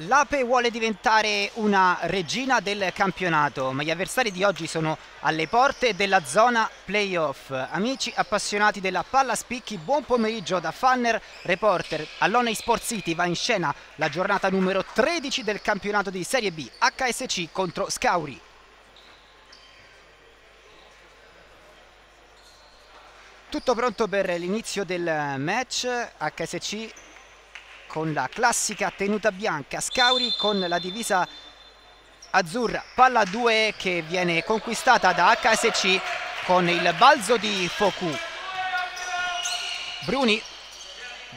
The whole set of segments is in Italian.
L'Ape vuole diventare una regina del campionato, ma gli avversari di oggi sono alle porte della zona playoff. Amici appassionati della palla spicchi, buon pomeriggio da Fanner Reporter. All'Onei Sport City va in scena la giornata numero 13 del campionato di Serie B, HSC contro Scauri. Tutto pronto per l'inizio del match, HSC con la classica tenuta bianca, Scauri con la divisa azzurra, palla 2 che viene conquistata da HSC con il balzo di Foku. Bruni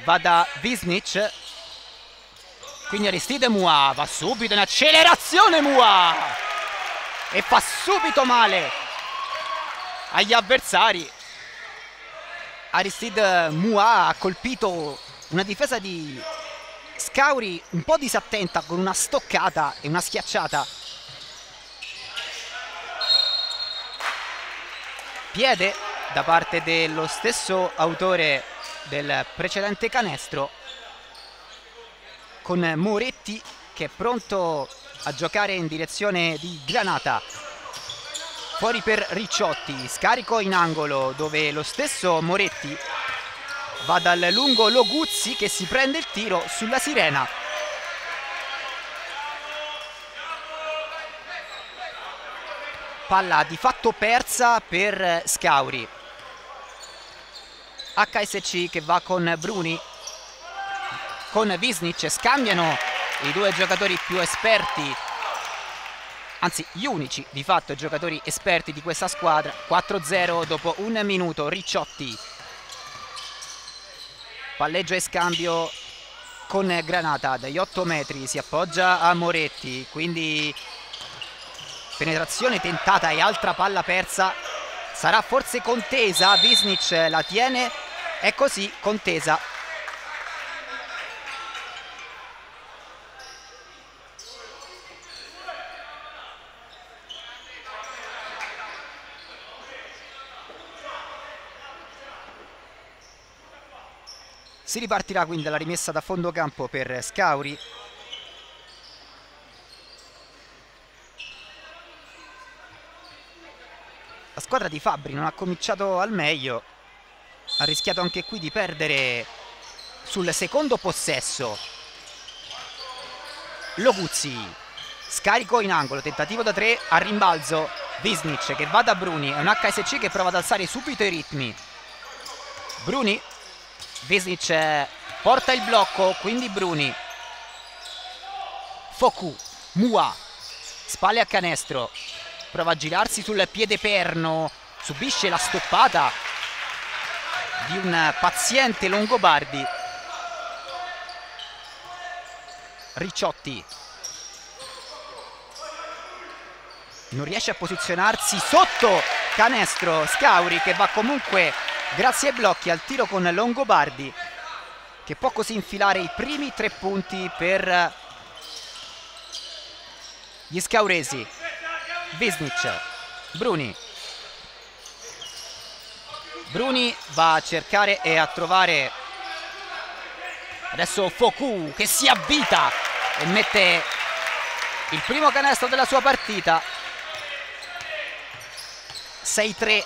va da Visnic, quindi Aristide Mua va subito in accelerazione Mua e fa subito male agli avversari. Aristide Mua ha colpito una difesa di Scauri un po' disattenta con una stoccata e una schiacciata. Piede da parte dello stesso autore del precedente canestro con Moretti che è pronto a giocare in direzione di Granata. Fuori per Ricciotti, scarico in angolo dove lo stesso Moretti va dal lungo Loguzzi che si prende il tiro sulla sirena. Palla di fatto persa per Scauri. HSC che va con Bruni. Con Visnic scambiano i due giocatori più esperti. Anzi gli unici di fatto giocatori esperti di questa squadra. 4-0 dopo un minuto. Ricciotti palleggio e scambio con Granata. Dagli 8 metri si appoggia a Moretti quindi penetrazione tentata e altra palla persa. Sarà forse contesa? Visnic la tiene. È così contesa Si ripartirà quindi dalla rimessa da fondo campo per Scauri. La squadra di Fabri non ha cominciato al meglio, ha rischiato anche qui di perdere sul secondo possesso. Loguzzi, scarico in angolo, tentativo da tre, a rimbalzo, Visnic che va da Bruni, è un HSC che prova ad alzare subito i ritmi. Bruni Eh, porta il blocco, quindi Bruni. Foku, Mua, spalle a canestro, prova a girarsi sul piede perno, subisce la stoppata di un paziente Longobardi. Ricciotti. Non riesce a posizionarsi sotto canestro Scauri che va comunque grazie ai blocchi al tiro con Longobardi che può così infilare i primi tre punti per gli scauresi. Visnic Bruni. Bruni va a cercare e a trovare adesso Foku che si avvita e mette il primo canestro della sua partita. 6-3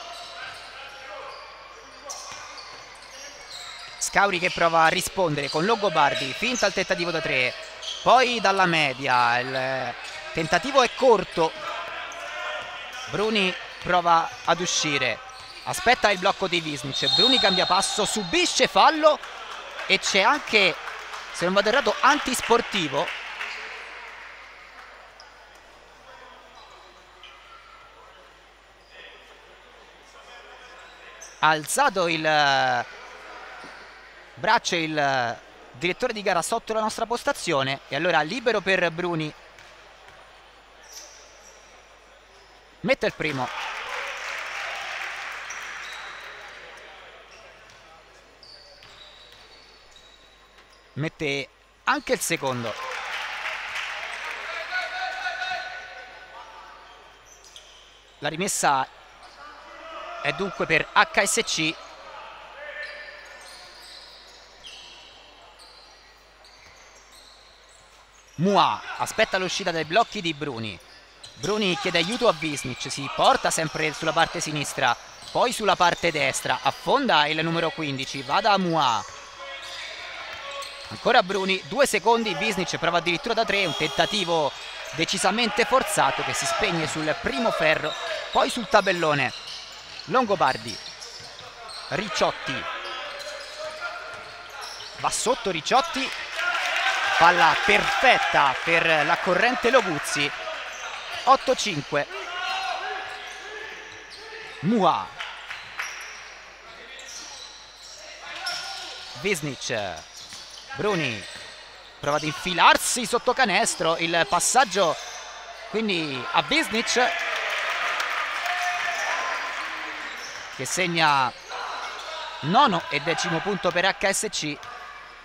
Scauri che prova a rispondere con Longobardi, finta il tentativo da tre, poi dalla media, il tentativo è corto, Bruni prova ad uscire, aspetta il blocco di Visnic, Bruni cambia passo, subisce fallo e c'è anche, se non vado errato, antisportivo. alzato il braccia il eh, direttore di gara sotto la nostra postazione. E allora libero per Bruni. Mette il primo. Mette anche il secondo. La rimessa è dunque per HSC Mua aspetta l'uscita dai blocchi di Bruni. Bruni chiede aiuto a Visnic, si porta sempre sulla parte sinistra, poi sulla parte destra, affonda il numero 15, va da Mua. Ancora Bruni, due secondi, Visnic prova addirittura da tre, un tentativo decisamente forzato che si spegne sul primo ferro, poi sul tabellone. Longobardi, Ricciotti, va sotto Ricciotti, palla perfetta per la corrente Loguzzi, 8-5. Mua. Visnic, Bruni prova ad infilarsi sotto canestro, il passaggio quindi a Visnic che segna nono e decimo punto per HSC.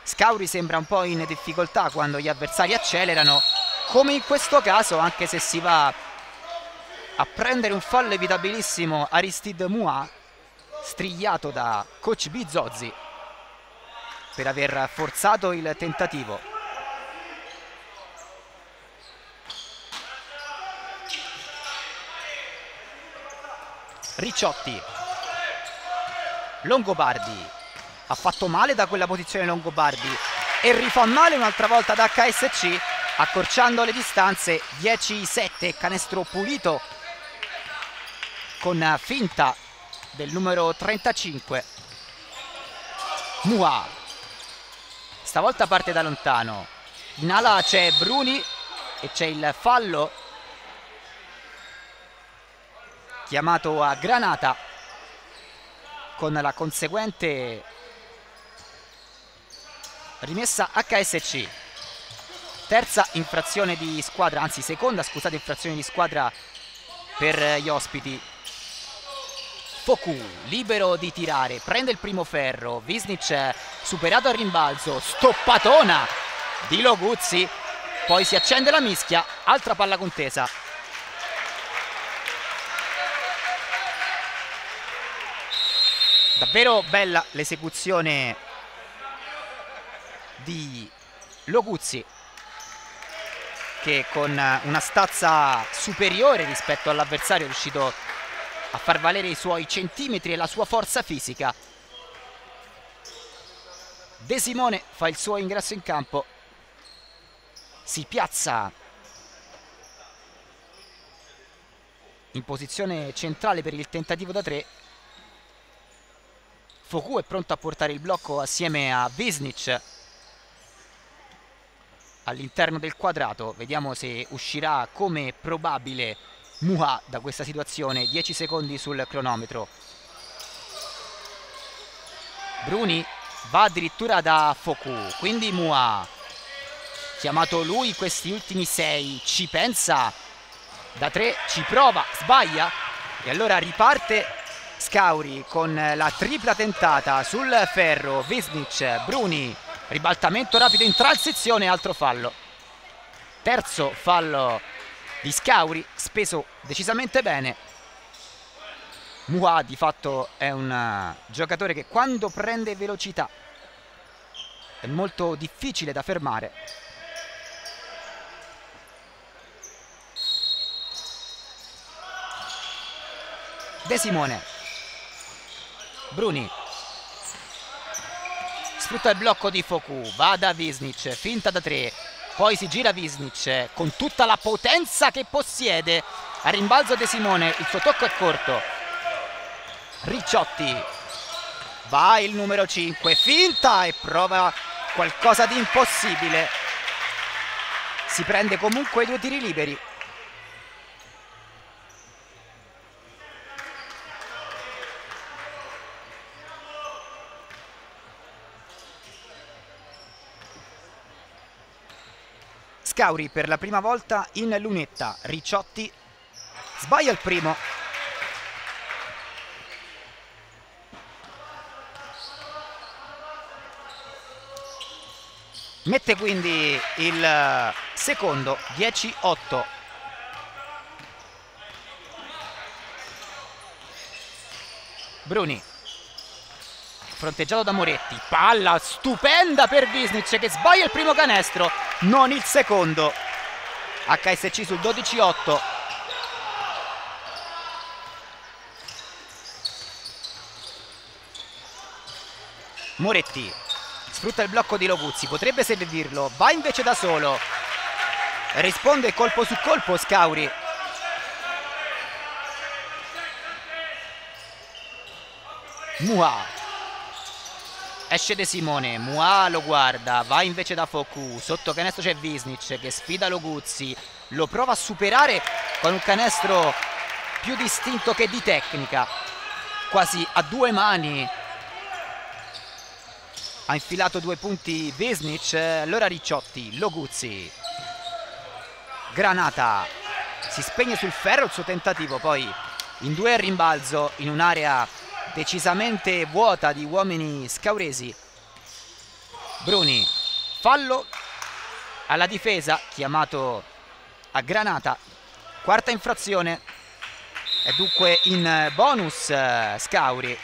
Scauri sembra un po' in difficoltà quando gli avversari accelerano, come in questo caso, anche se si va a prendere un fallo evitabilissimo Aristide Mua, strigliato da coach Bizozzi per aver forzato il tentativo. Ricciotti Longobardi ha fatto male da quella posizione Longobardi e rifà male un'altra volta da HSC accorciando le distanze 10-7 canestro pulito con finta del numero 35 Mua. Stavolta parte da lontano. In ala c'è Bruni e c'è il fallo chiamato a Granata con la conseguente rimessa HSC terza infrazione di squadra anzi seconda scusate infrazione di squadra per gli ospiti. Foku libero di tirare prende il primo ferro Visnic superato al rimbalzo stoppatona di Loguzzi poi si accende la mischia altra palla contesa. Davvero bella l'esecuzione di Loguzzi che con una stazza superiore rispetto all'avversario è riuscito a far valere i suoi centimetri e la sua forza fisica. De Simone fa il suo ingresso in campo. Si piazza in posizione centrale per il tentativo da tre. Foku è pronto a portare il blocco assieme a Visnic all'interno del quadrato. Vediamo se uscirà come probabile Muha da questa situazione. 10 secondi sul cronometro. Bruni va addirittura da Foku, quindi Muha chiamato lui questi ultimi 6, ci pensa da 3, ci prova, sbaglia e allora riparte Scauri con la tripla tentata sul ferro, Visnic, Bruni, ribaltamento rapido in transizione, altro fallo. Terzo fallo di Scauri, speso decisamente bene. Mua di fatto è un giocatore che quando prende velocità è molto difficile da fermare. De Simone Bruni sfrutta il blocco di Foku va da Visnic finta da 3 poi si gira Visnic con tutta la potenza che possiede a rimbalzo De Simone il suo tocco è corto. Ricciotti va il numero 5 finta e prova qualcosa di impossibile. Si prende comunque due tiri liberi Scauri per la prima volta in lunetta. Ricciotti sbaglia il primo. Mette quindi il secondo 10-8. Bruni fronteggiato da Moretti palla stupenda per Visnic che sbaglia il primo canestro non il secondo. HSC sul 12-8. Moretti sfrutta il blocco di Loguzzi, potrebbe servirlo, va invece da solo. Risponde colpo su colpo Scauri. Mua esce De Simone, Mua lo guarda, va invece da Foku, sotto canestro c'è Visnic che sfida Loguzzi, lo prova a superare con un canestro più distinto che di tecnica, quasi a due mani. Ha infilato due punti Visnic, allora Ricciotti, Loguzzi, Granata, si spegne sul ferro il suo tentativo, poi in due al rimbalzo in un'area decisamente vuota di uomini scauresi. Bruni, fallo alla difesa, chiamato a granata, quarta infrazione e dunque in bonus eh, Scauri.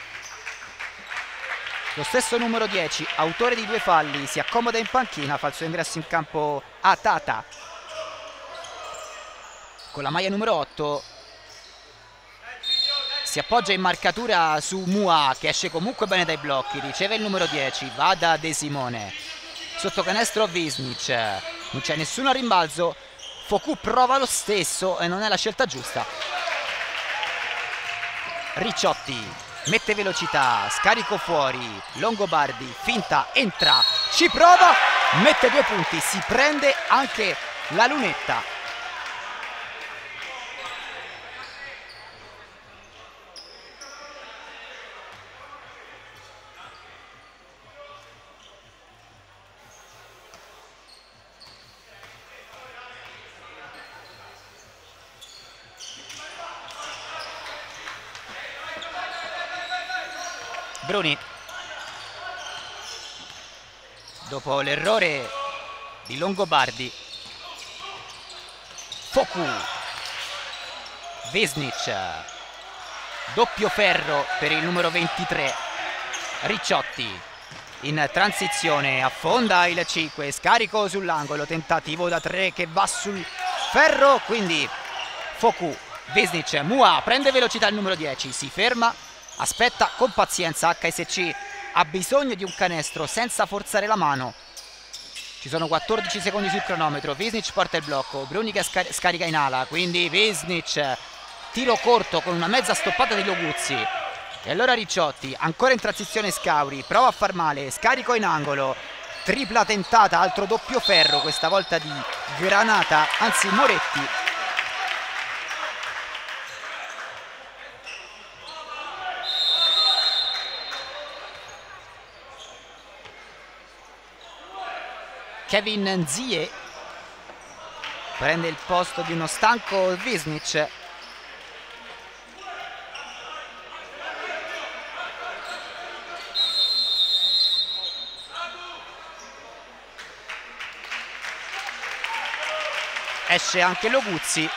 Lo stesso numero 10, autore di due falli, si accomoda in panchina, fa il suo ingresso in campo a Tata. Con la maglia numero 8 si appoggia in marcatura su Mua che esce comunque bene dai blocchi, riceve il numero 10, va da De Simone. Sotto canestro Visnic, non c'è nessuno a rimbalzo, Foku prova lo stesso e non è la scelta giusta. Ricciotti. Mette velocità, scarico fuori, Longobardi, finta, entra, ci prova, mette due punti, si prende anche la lunetta Bruni. Dopo l'errore di Longobardi. Foku. Vesnic. Doppio ferro per il numero 23 Ricciotti. In transizione affonda il 5 scarico sull'angolo tentativo da 3 che va sul ferro quindi Foku Vesnic Mua prende velocità il numero 10 si ferma aspetta con pazienza HSC ha bisogno di un canestro senza forzare la mano. Ci sono 14 secondi sul cronometro. Visnic porta il blocco. Bruni che scar scarica in ala. Quindi Visnic tiro corto con una mezza stoppata di Loguzzi. E allora Ricciotti ancora in transizione Scauri. Prova a far male. Scarico in angolo. Tripla tentata altro doppio ferro questa volta di Granata anzi Moretti Kevin Zie prende il posto di uno stanco Visnic esce anche Loguzzi.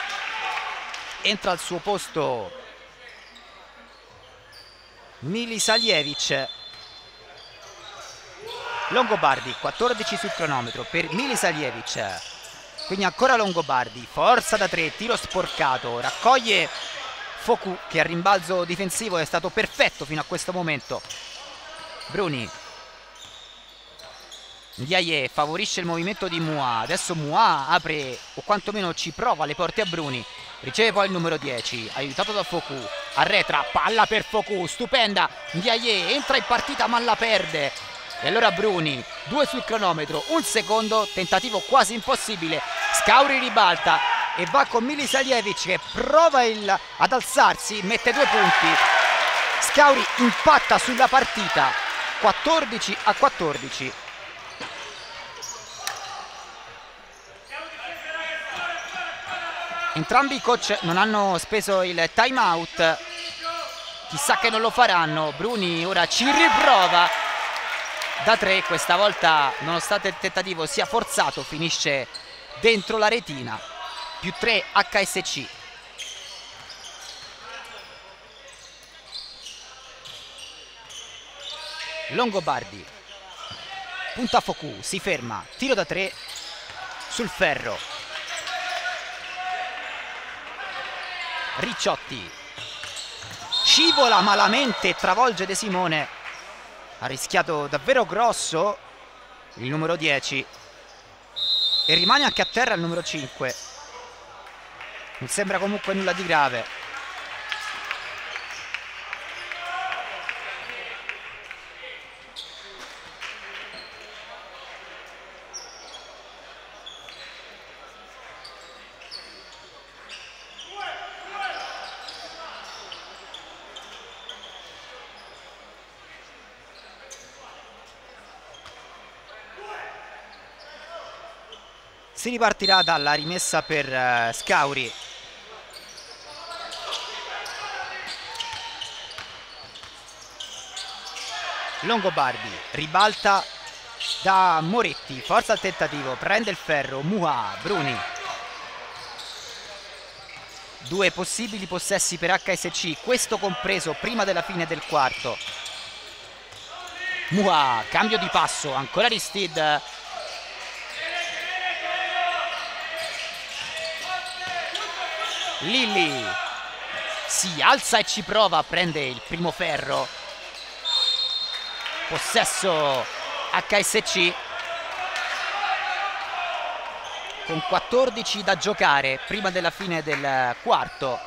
Entra al suo posto Milisaljevic Longobardi 14 sul cronometro per Milisaljevic quindi ancora Longobardi forza da 3 tiro sporcato raccoglie Foku che a rimbalzo difensivo è stato perfetto fino a questo momento. Bruni. Ndiaye favorisce il movimento di Mua. Adesso Mua apre o quantomeno ci prova le porte a Bruni. Riceve poi il numero 10 aiutato da Foku. Arretra palla per Foku stupenda. Ndiaye entra in partita ma la perde e allora Bruni, due sul cronometro, un secondo, tentativo quasi impossibile. Scauri ribalta e va con Milisaljevic che prova il, ad alzarsi, mette due punti. Scauri impatta sulla partita, 14 a 14. Entrambi i coach non hanno speso il time out, chissà che non lo faranno. Bruni ora ci riprova da 3 questa volta nonostante il tentativo sia forzato finisce dentro la retina. Più 3 HSC Longobardi. Punta Foku si ferma. Tiro da 3 sul ferro. Ricciotti. Scivola malamente travolge De Simone ha rischiato davvero grosso il numero 10 e rimane anche a terra il numero 5 non sembra comunque nulla di grave ripartirà dalla rimessa per uh, Scauri. Longobardi ribalta da Moretti forza al tentativo prende il ferro Muha Bruni. Due possibili possessi per HSC questo compreso prima della fine del quarto. Muha cambio di passo ancora Aristide Lilli si alza e ci prova, prende il primo ferro. Possesso HSC con 14 da giocare prima della fine del quarto.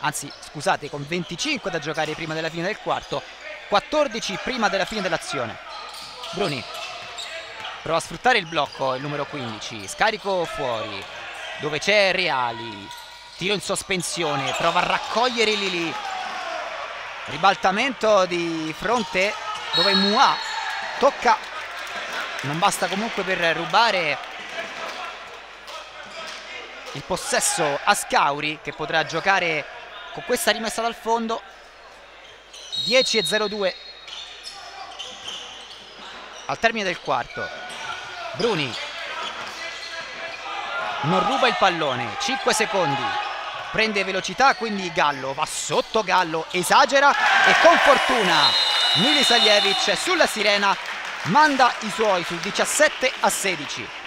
Anzi, scusate, con 25 da giocare prima della fine del quarto, 14 prima della fine dell'azione. Bruni prova a sfruttare il blocco, il numero 15, scarico fuori, dove c'è Reali, tiro in sospensione prova a raccogliere Lili. Ribaltamento di fronte dove Mua tocca. Non basta comunque per rubare il possesso a Scauri che potrà giocare con questa rimessa dal fondo. 10 e 02 al termine del quarto. Bruni non ruba il pallone 5 secondi prende velocità quindi Gallo va sotto Gallo esagera e con fortuna Milisaljevic sulla sirena manda i suoi sul 17 a 16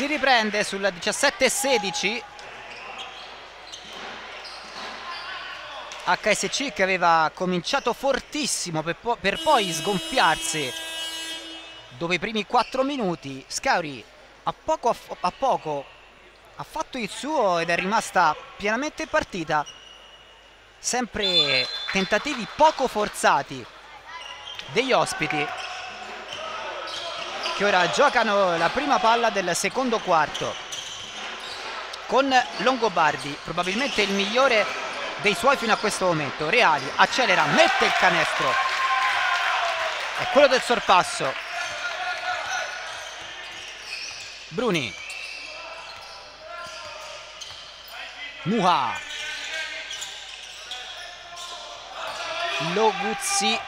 si riprende sul 17-16 HSC che aveva cominciato fortissimo per, po per, poi sgonfiarsi. Dopo i primi 4 minuti Scauri a poco a, a poco ha fatto il suo ed è rimasta pienamente in partita. Sempre tentativi poco forzati degli ospiti che ora giocano la prima palla del secondo quarto. Con Longobardi, probabilmente il migliore dei suoi fino a questo momento. Reali accelera, mette il canestro. È quello del sorpasso. Bruni. Muha. Loguzzi.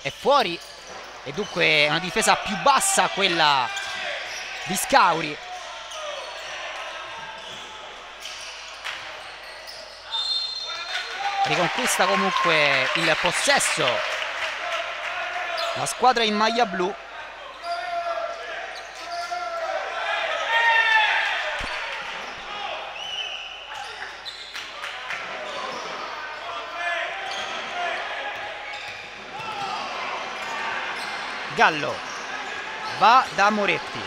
È fuori e dunque è una difesa più bassa quella di Scauri. Riconquista comunque il possesso. La squadra in maglia blu Gallo. Va da Moretti.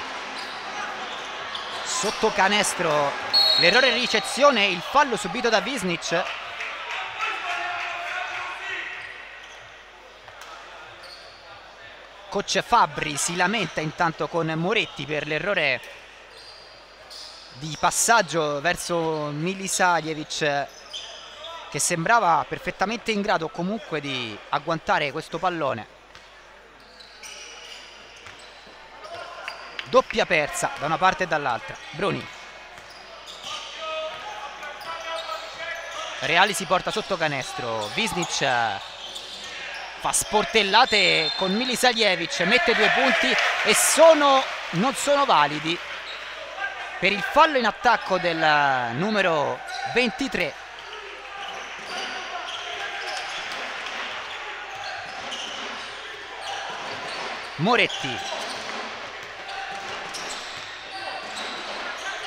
Sotto canestro. L'errore di ricezione il fallo subito da Visnic coach Fabri si lamenta intanto con Moretti per l'errore di passaggio verso Milisaljevic che sembrava perfettamente in grado comunque di agguantare questo pallone doppia persa da una parte e dall'altra. Bruni. Reali si porta sotto canestro. Visnic fa sportellate con Milisaljevic mette due punti e sono, non sono validi. Per il fallo in attacco del numero 23 Moretti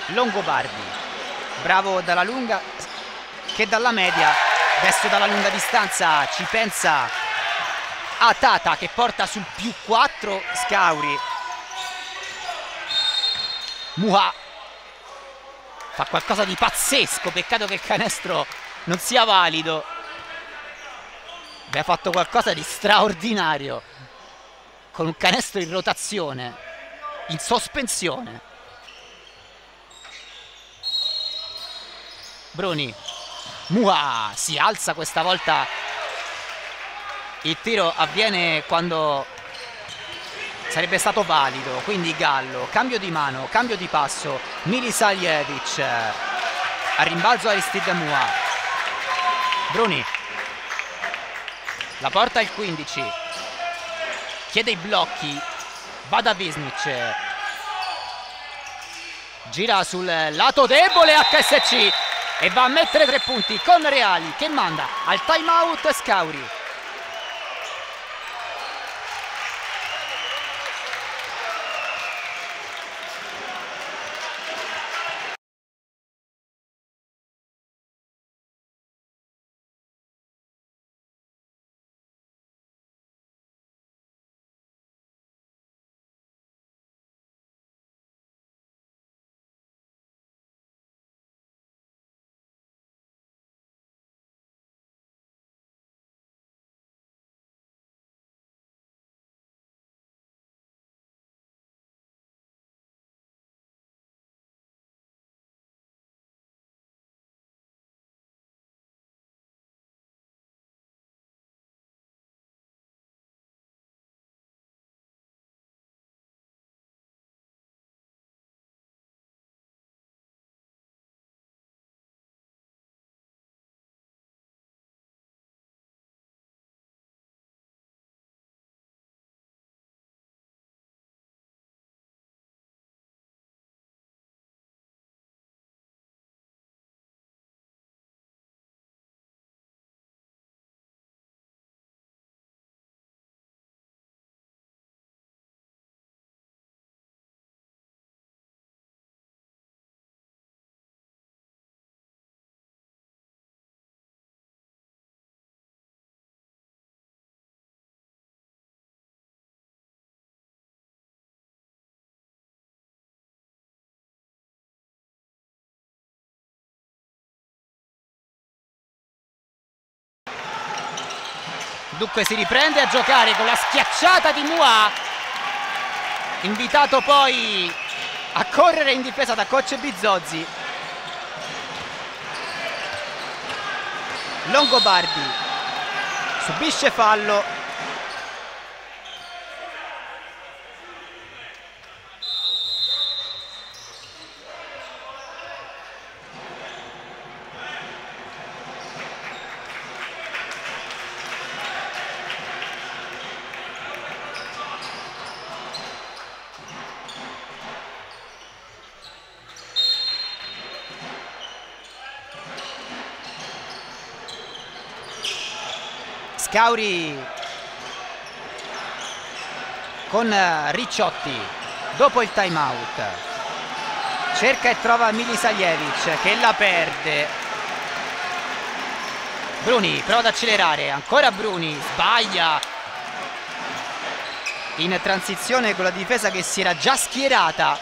Longobardi. Bravo dalla lunga che dalla media adesso dalla lunga distanza ci pensa Atata che porta sul più 4 Scauri. Muha. Fa qualcosa di pazzesco peccato che il canestro non sia valido. Beh, ha fatto qualcosa di straordinario. Con un canestro in rotazione in sospensione Bruni. Mua si alza questa volta. Il tiro avviene quando sarebbe stato valido. Quindi Gallo cambio di mano cambio di passo. Milisaljevic a rimbalzo Aristide Mua. Bruni. La porta il 15 chiede i blocchi. Va da Visnic gira sul lato debole HSC e va a mettere tre punti con Reali che manda al time out Scauri Dunque si riprende a giocare con la schiacciata di Mua. Invitato poi a correre in difesa da coach Bizzozzi. Longobardi. Subisce fallo Scauri con Ricciotti. Dopo il time out. Cerca e trova Milisaljevic che la perde. Bruni prova ad accelerare. Ancora Bruni sbaglia. In transizione con la difesa che si era già schierata.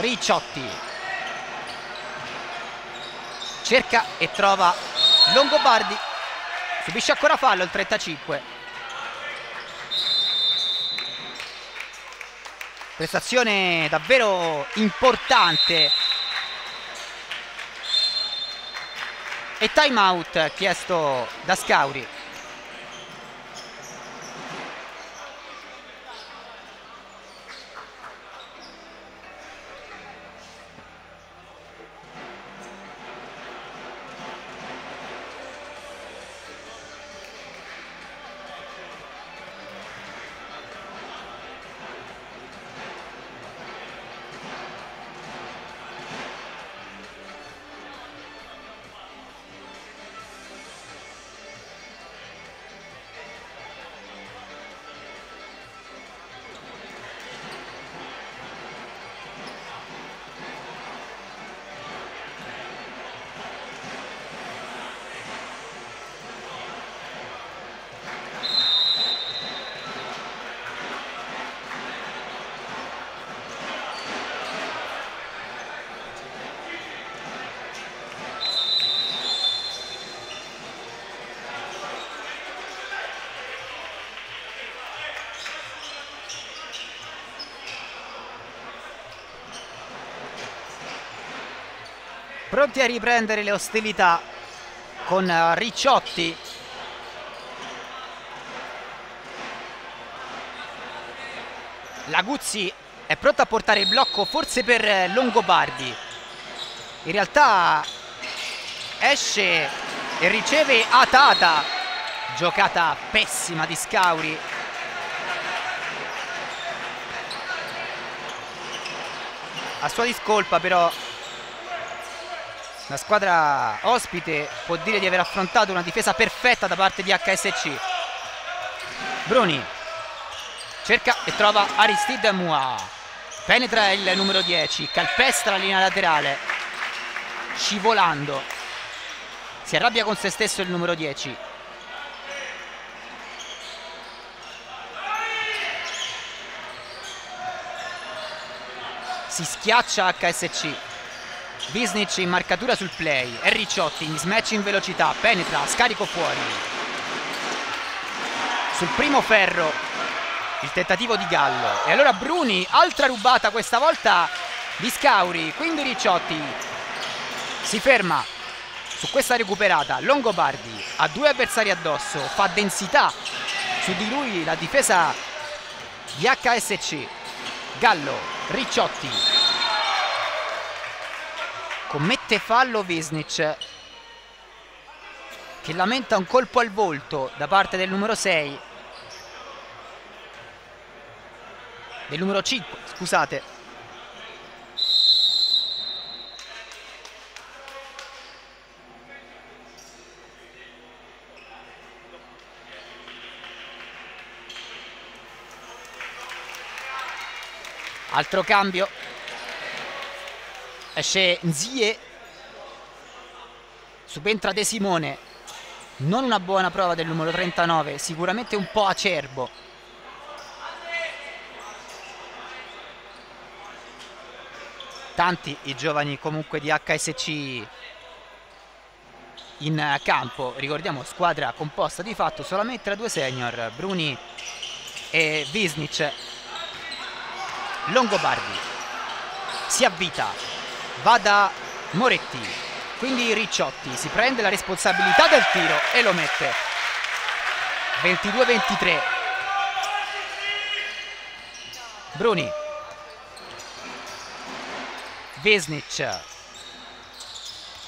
Ricciotti cerca e trova Longobardi. Subisce ancora fallo il 35 prestazione davvero importante. E time out chiesto da Scauri pronti a riprendere le ostilità con eh, Ricciotti. Laguzzi è pronto a portare il blocco forse per eh, Longobardi. In realtà esce e riceve Atata giocata pessima di Scauri. A sua discolpa però la squadra ospite può dire di aver affrontato una difesa perfetta da parte di HSC. Bruni cerca e trova Aristide Mua. Penetra il numero 10, calpestra la linea laterale, scivolando. Si arrabbia con se stesso il numero 10. Si schiaccia HSC. Visnic in marcatura sul play Ricciotti in smatch in velocità penetra, scarico fuori. Sul primo ferro il tentativo di Gallo. E allora Bruni altra rubata questa volta di Scauri quindi Ricciotti si ferma su questa recuperata. Longobardi ha due avversari addosso fa densità su di lui la difesa di HSC Gallo Ricciotti commette fallo Visnic che lamenta un colpo al volto da parte del numero 6 del numero 5 scusate. Altro cambio esce Nzie. Subentra De Simone. Non una buona prova del numero 39 sicuramente un po' acerbo. Tanti i giovani comunque di HSC in campo. Ricordiamo squadra composta di fatto solamente da due senior Bruni e Visnic Longobardi. Si avvita va da Moretti. Quindi Ricciotti si prende la responsabilità del tiro e lo mette. 22-23 Bruni. Vesnic.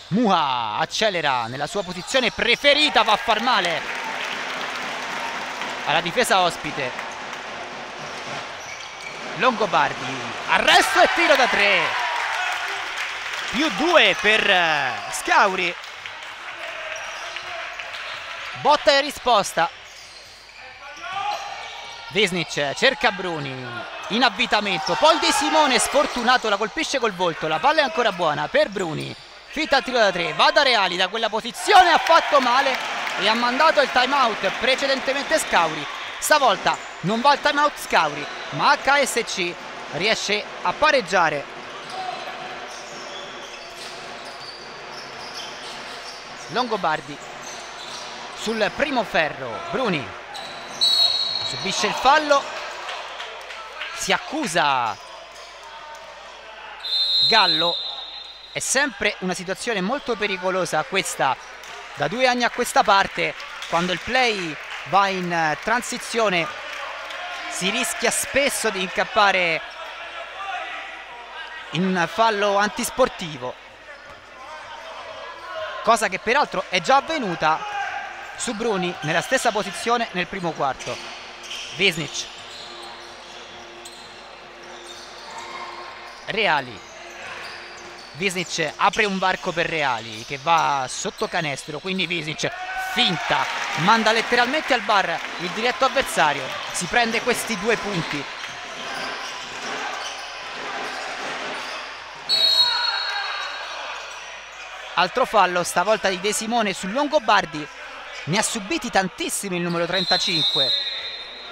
Muha accelera nella sua posizione preferita va a far male. Alla difesa ospite. Longobardi. Arresto e tiro da tre più 2 per uh, Scauri botta e risposta. Vesnic cerca Bruni. In avvitamento. Poi De Simone sfortunato la colpisce col volto. La palla è ancora buona per Bruni. Fitta al tiro da tre. Va da Reali da quella posizione ha fatto male e ha mandato il time out precedentemente Scauri stavolta non va il time out Scauri ma HSC riesce a pareggiare Longobardi sul primo ferro. Bruni subisce il fallo. Si accusa Gallo. È sempre una situazione molto pericolosa questa da due anni a questa parte quando il play va in transizione si rischia spesso di incappare in fallo antisportivo cosa che peraltro è già avvenuta su Bruni nella stessa posizione nel primo quarto. Vesnic. Reali. Vesnic apre un varco per Reali che va sotto canestro quindi Vesnic finta manda letteralmente al bar il diretto avversario si prende questi due punti altro fallo stavolta di De Simone sul Longobardi. Ne ha subiti tantissimi il numero 35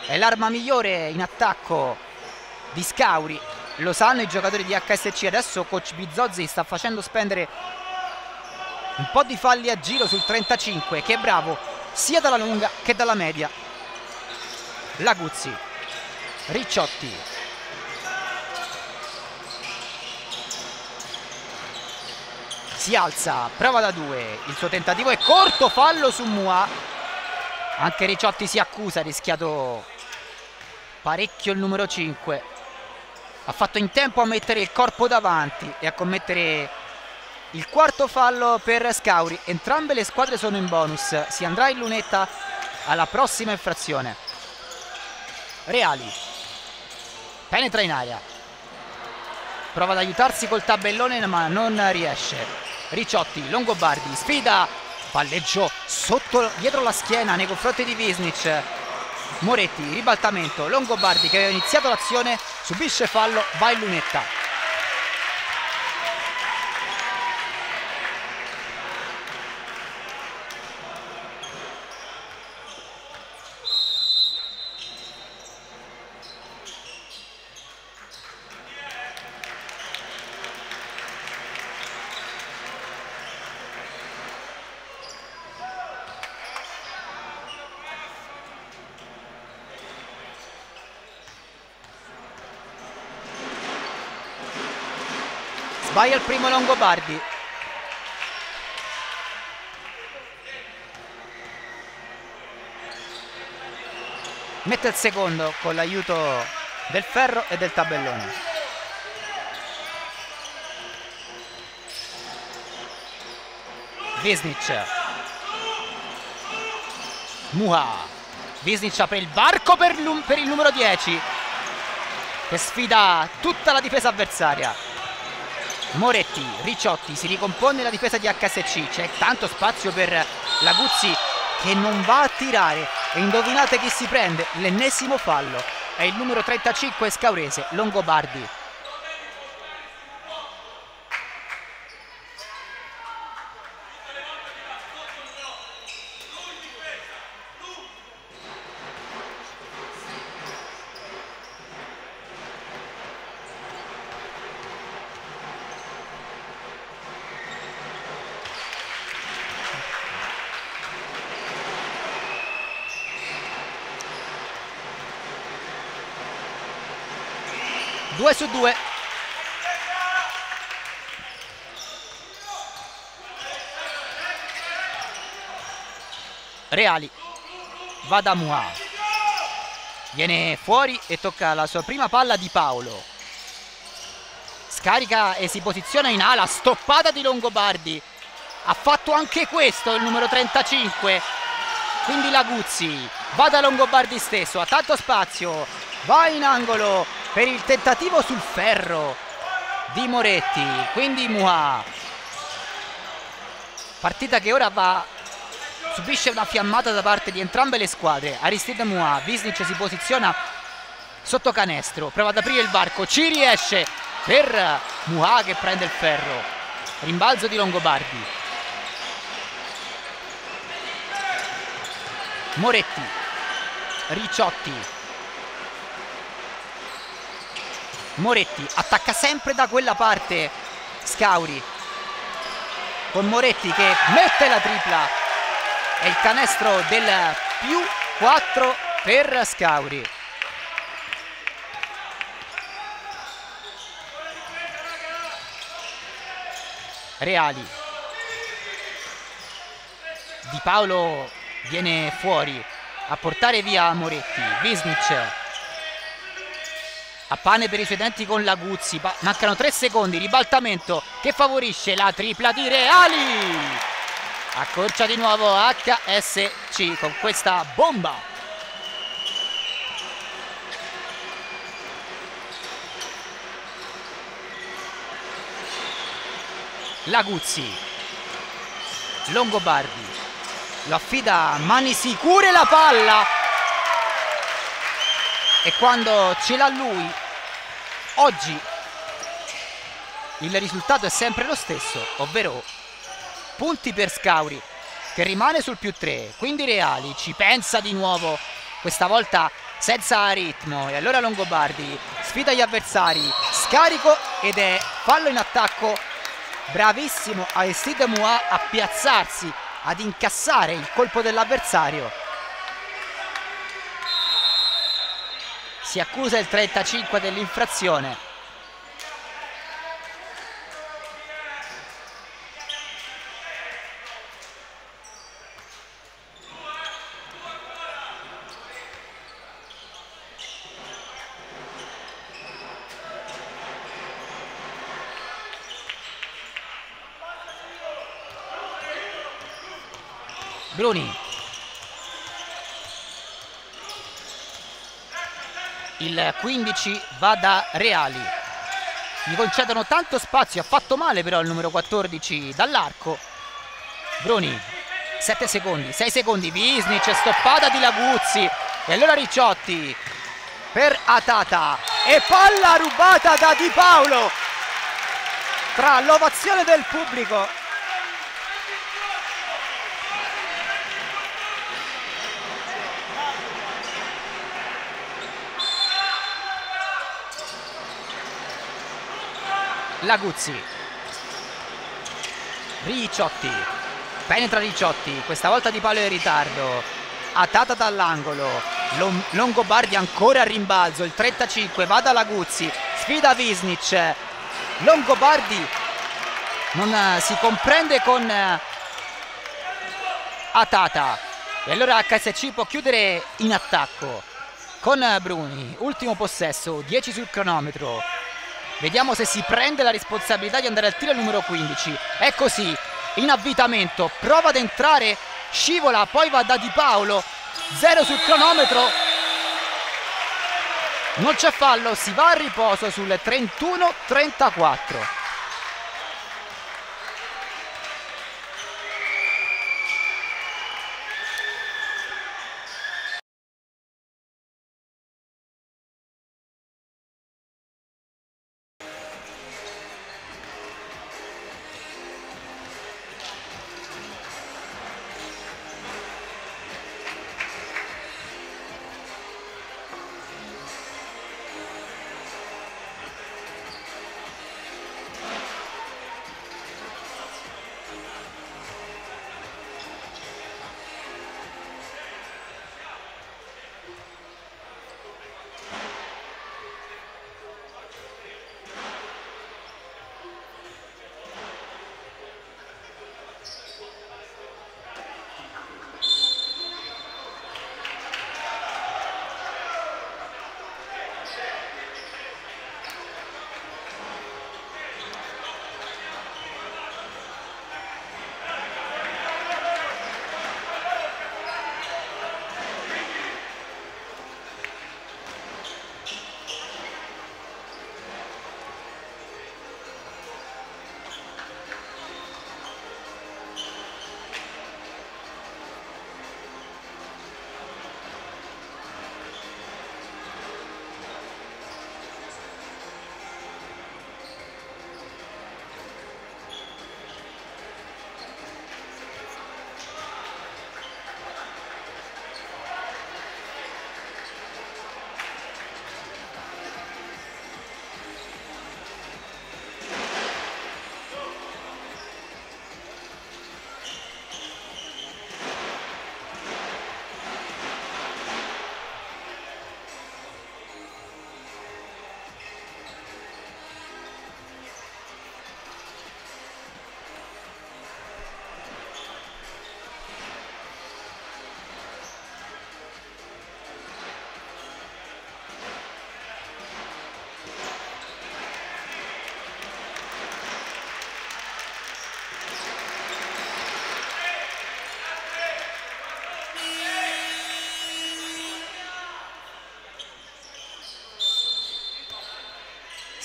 è l'arma migliore in attacco di Scauri. Lo sanno i giocatori di HSC adesso coach Bizzozzi sta facendo spendere un po' di falli a giro sul 35 che è bravo sia dalla lunga che dalla media. Laguzzi Ricciotti si alza, prova da due il suo tentativo è corto, fallo su Mua. Anche Ricciotti si accusa ha rischiato parecchio il numero 5 ha fatto in tempo a mettere il corpo davanti e a commettere il quarto fallo per Scauri. Entrambe le squadre sono in bonus. Si andrà in lunetta alla prossima infrazione. Reali. Penetra in aria. Prova ad aiutarsi col tabellone ma non riesce Ricciotti, Longobardi, sfida, palleggio sotto, dietro la schiena nei confronti di Visnic. Moretti, ribaltamento, Longobardi che aveva iniziato l'azione, subisce fallo, va in lunetta. 'Vai al primo Longobardi. Mette il secondo con l'aiuto del ferro e del tabellone. Visnic. Muha. Visnic apre il varco per, per il numero 10 che sfida tutta la difesa avversaria. Moretti, Ricciotti, si ricompone la difesa di HSC, c'è tanto spazio per Laguzzi che non va a tirare. E indovinate chi si prende, l'ennesimo fallo, è il numero 35 scaurese, Longobardi. 2 su 2 Reali. Va da Mua. Viene fuori e tocca la sua prima palla di Paolo. Scarica e si posiziona in ala stoppata di Longobardi. Ha fatto anche questo il numero 35 quindi Laguzzi va da Longobardi stesso ha tanto spazio va in angolo per il tentativo sul ferro di Moretti, quindi Mua. Partita che ora va subisce una fiammata da parte di entrambe le squadre. Aristide Mua, Visnic si posiziona sotto canestro, prova ad aprire il varco, ci riesce per Mua che prende il ferro. Rimbalzo di Longobardi. Moretti, Ricciotti. Moretti attacca sempre da quella parte Scauri con Moretti che mette la tripla e il canestro del più 4 per Scauri. Reali. Di Paolo viene fuori a portare via Moretti. Visnic a pane per i suoi denti con Laguzzi. Mancano tre secondi. Ribaltamento che favorisce la tripla di Reali. Accorcia di nuovo HSC con questa bomba. Laguzzi. Longobardi. Lo affida a mani sicure la palla e quando ce l'ha lui oggi il risultato è sempre lo stesso ovvero punti per Scauri che rimane sul più 3 quindi Reali ci pensa di nuovo questa volta senza ritmo. E allora Longobardi sfida gli avversari scarico ed è fallo in attacco. Bravissimo Aristide Mua a piazzarsi ad incassare il colpo dell'avversario si accusa il 35 dell'infrazione. Bruni il 15 va da Reali. Gli concedono tanto spazio ha fatto male però il numero 14 dall'arco. Bruni 7 secondi 6 secondi Visnic stoppata di Laguzzi. E allora Ricciotti per Atata. E palla rubata da Di Paolo. Tra l'ovazione del pubblico Laguzzi. Ricciotti. Penetra Ricciotti. Questa volta Di Paolo in ritardo. Atata dall'angolo. Longobardi ancora a rimbalzo. Il 35 va da Laguzzi. Sfida Visnic Longobardi non eh, si comprende con eh, Atata e allora HSC può chiudere in attacco con Bruni. Ultimo possesso 10 sul cronometro Vediamo se si prende la responsabilità di andare al tiro numero 15. È così, in avvitamento, prova ad entrare, scivola, poi va da Di Paolo. Zero sul cronometro. Non c'è fallo, si va a riposo sul 31-34.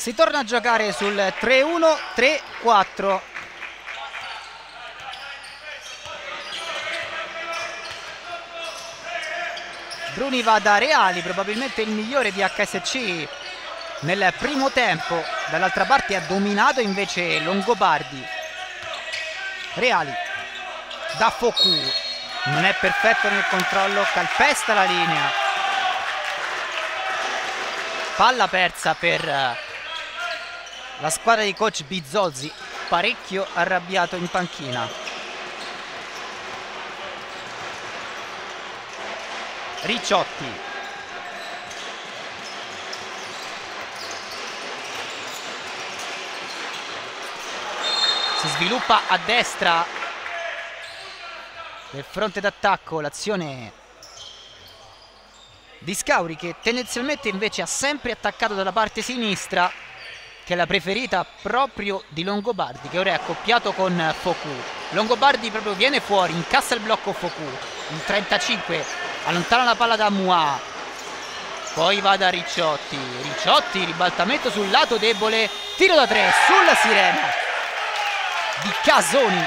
Si torna a giocare sul 3-1-3-4. Bruni va da Reali, probabilmente il migliore di HSC nel primo tempo. Dall'altra parte ha dominato invece Longobardi. Reali da Foku. Non è perfetto nel controllo, calpesta la linea. Palla persa per eh, la squadra di coach Bizzozzi, parecchio arrabbiato in panchina. Ricciotti. Si sviluppa a destra del fronte d'attacco l'azione di Scauri che tendenzialmente invece ha sempre attaccato dalla parte sinistra che è la preferita proprio di Longobardi che ora è accoppiato con Foku Longobardi proprio viene fuori, incassa il blocco Foku il 35 allontana la palla da Mua. Poi va da Ricciotti. Ricciotti, ribaltamento sul lato debole tiro da tre sulla sirena. Di Casoni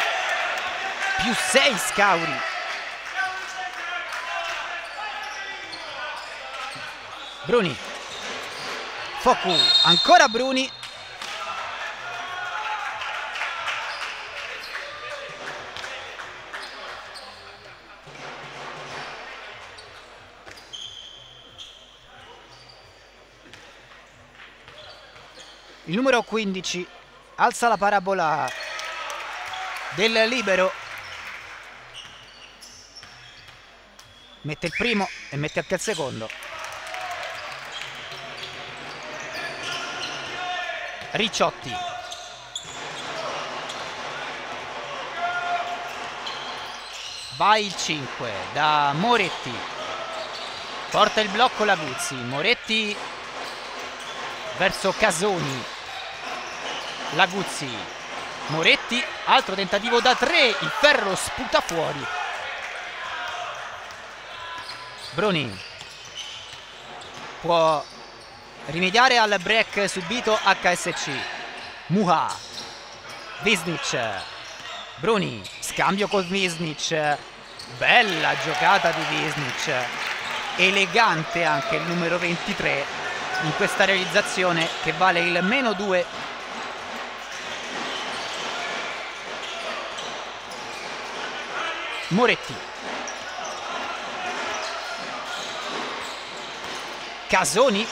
più 6 Scauri. Bruni. Foku ancora Bruni il numero 15 alza la parabola del libero. Mette il primo e mette anche il secondo. Ricciotti. Va il 5 da Moretti. Porta il blocco Laguzzi. Moretti verso Casoni Laguzzi. Moretti altro tentativo da 3 il ferro sputa fuori. Bruni. Può rimediare al break subito HSC Muha. Visnic Bruni scambio con Visnic bella giocata di Visnic elegante anche il numero 23 in questa realizzazione che vale il meno 2 Moretti. Casoni.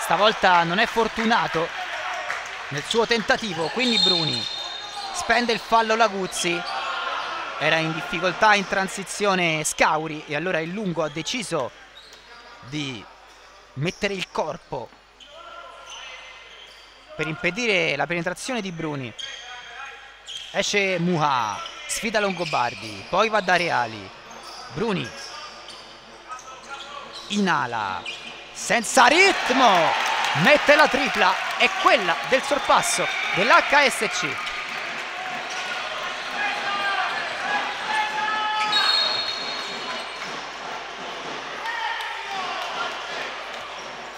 Stavolta non è fortunato nel suo tentativo quindi Bruni spende il fallo Laguzzi. Era in difficoltà in transizione Scauri e allora il lungo ha deciso di mettere il corpo per impedire la penetrazione di Bruni. Esce Muha sfida Longobardi poi va da Reali. Bruni. Inala. Senza ritmo. Mette la tripla. È quella del sorpasso dell'HSC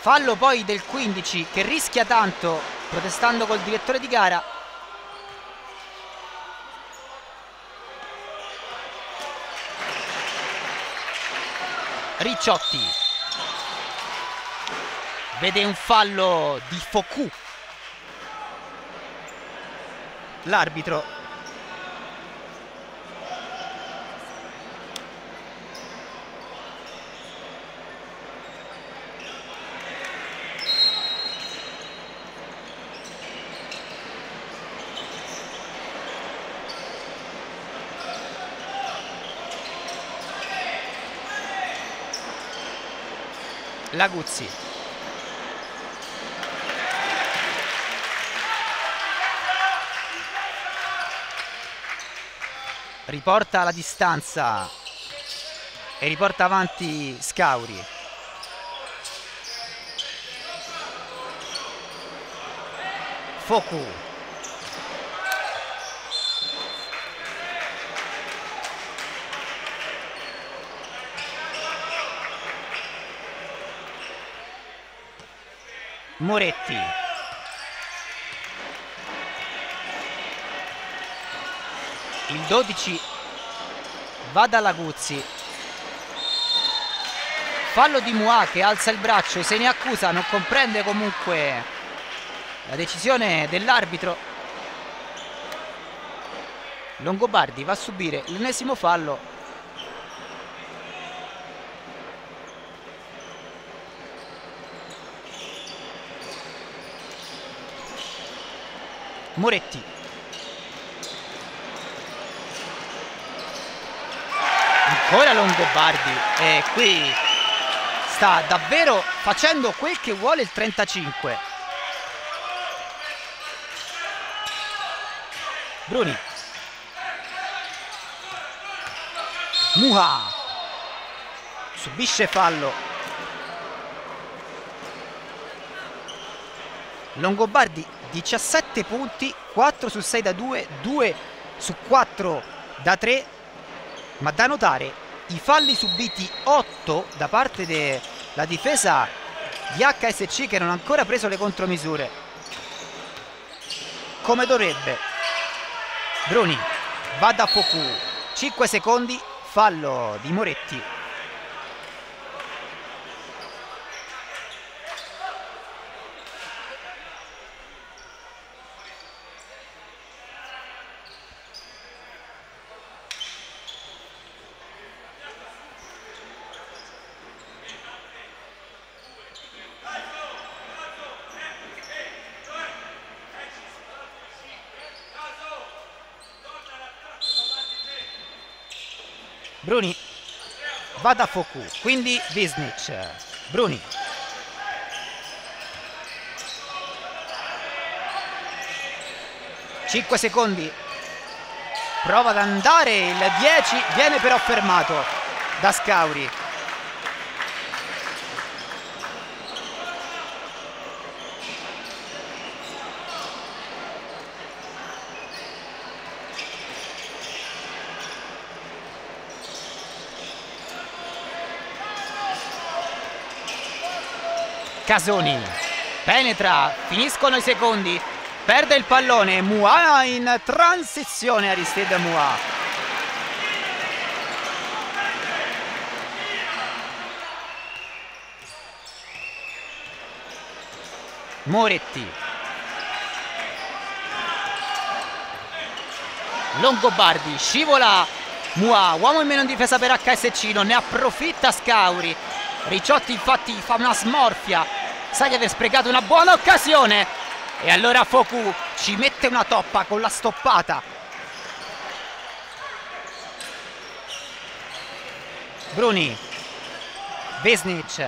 fallo poi del 15 che rischia tanto protestando col direttore di gara Ricciotti. Vede un fallo di Foku l'arbitro Laguzzi. Riporta la distanza e riporta avanti Scauri. Foku Moretti. Il 12 va da Laguzzi. Fallo di Mua che alza il braccio se ne accusa non comprende comunque la decisione dell'arbitro. Longobardi va a subire l'ennesimo fallo Moretti. Ancora Longobardi e qui sta davvero facendo quel che vuole il 35 Bruni. Muha. Subisce fallo. Longobardi 17 punti 4 su 6 da 2 2 su 4 da 3 ma da notare i falli subiti 8 da parte della difesa di HSC che non ha ancora preso le contromisure. Come dovrebbe. Bruni va da Foku 5 secondi fallo di Moretti Bruni va da Foku, quindi Visnic. Bruni. Cinque secondi. Prova ad andare il 10, viene però fermato da Scauri. Casoni penetra, finiscono i secondi, perde il pallone, Mua in transizione Aristide Mua. Moretti. Longobardi scivola Mua, uomo in meno in difesa per HSC, non ne approfitta Scauri. Ricciotti infatti fa una smorfia, sa di aver sprecato una buona occasione. E allora Foku ci mette una toppa con la stoppata. Bruni. Vesnic.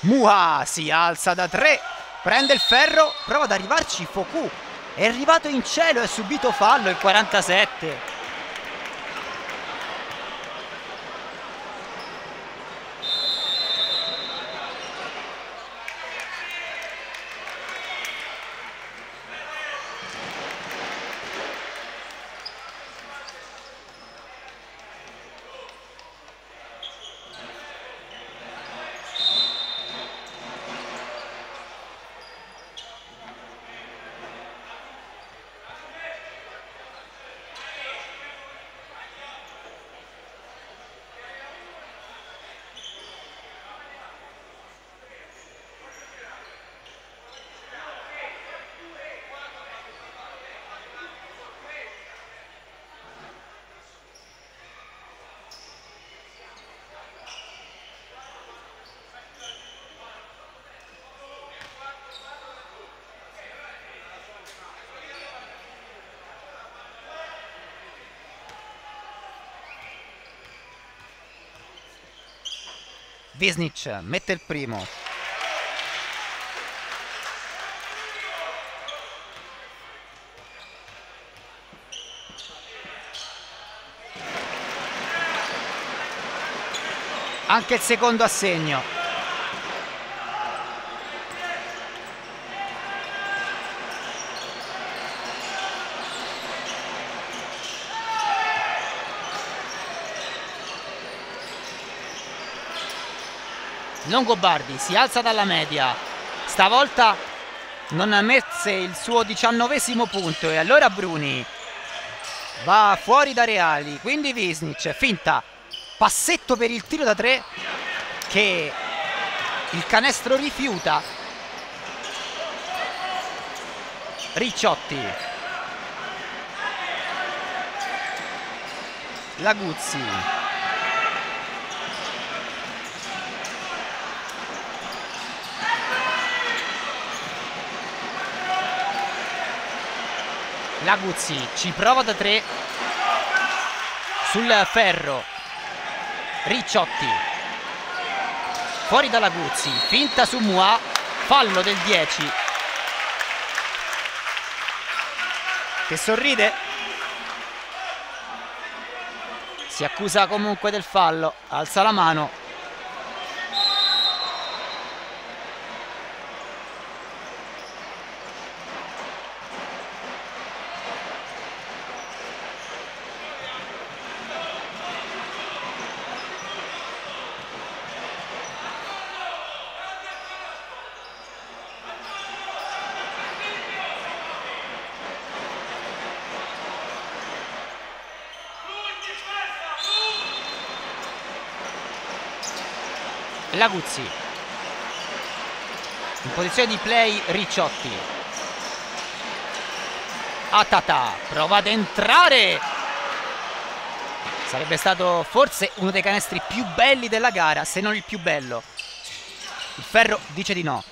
Muha si alza da tre, prende il ferro, prova ad arrivarci Foku. È arrivato in cielo e ha subito fallo il 47. Visnic mette il primo. Anche il secondo assegno. Longobardi si alza dalla media, stavolta non messe il suo diciannovesimo punto e allora Bruni va fuori da Reali, quindi Visnic, finta, passetto per il tiro da tre che il canestro rifiuta. Ricciotti. Laguzzi. Laguzzi ci prova da tre sul ferro. Ricciotti. Fuori da Laguzzi, finta su Mua, fallo del 10. Che sorride. Si accusa comunque del fallo, alza la mano. Laguzzi. In posizione di play Ricciotti. Atata prova ad entrare. Sarebbe stato forse uno dei canestri più belli della gara se non il più bello. Il ferro dice di no.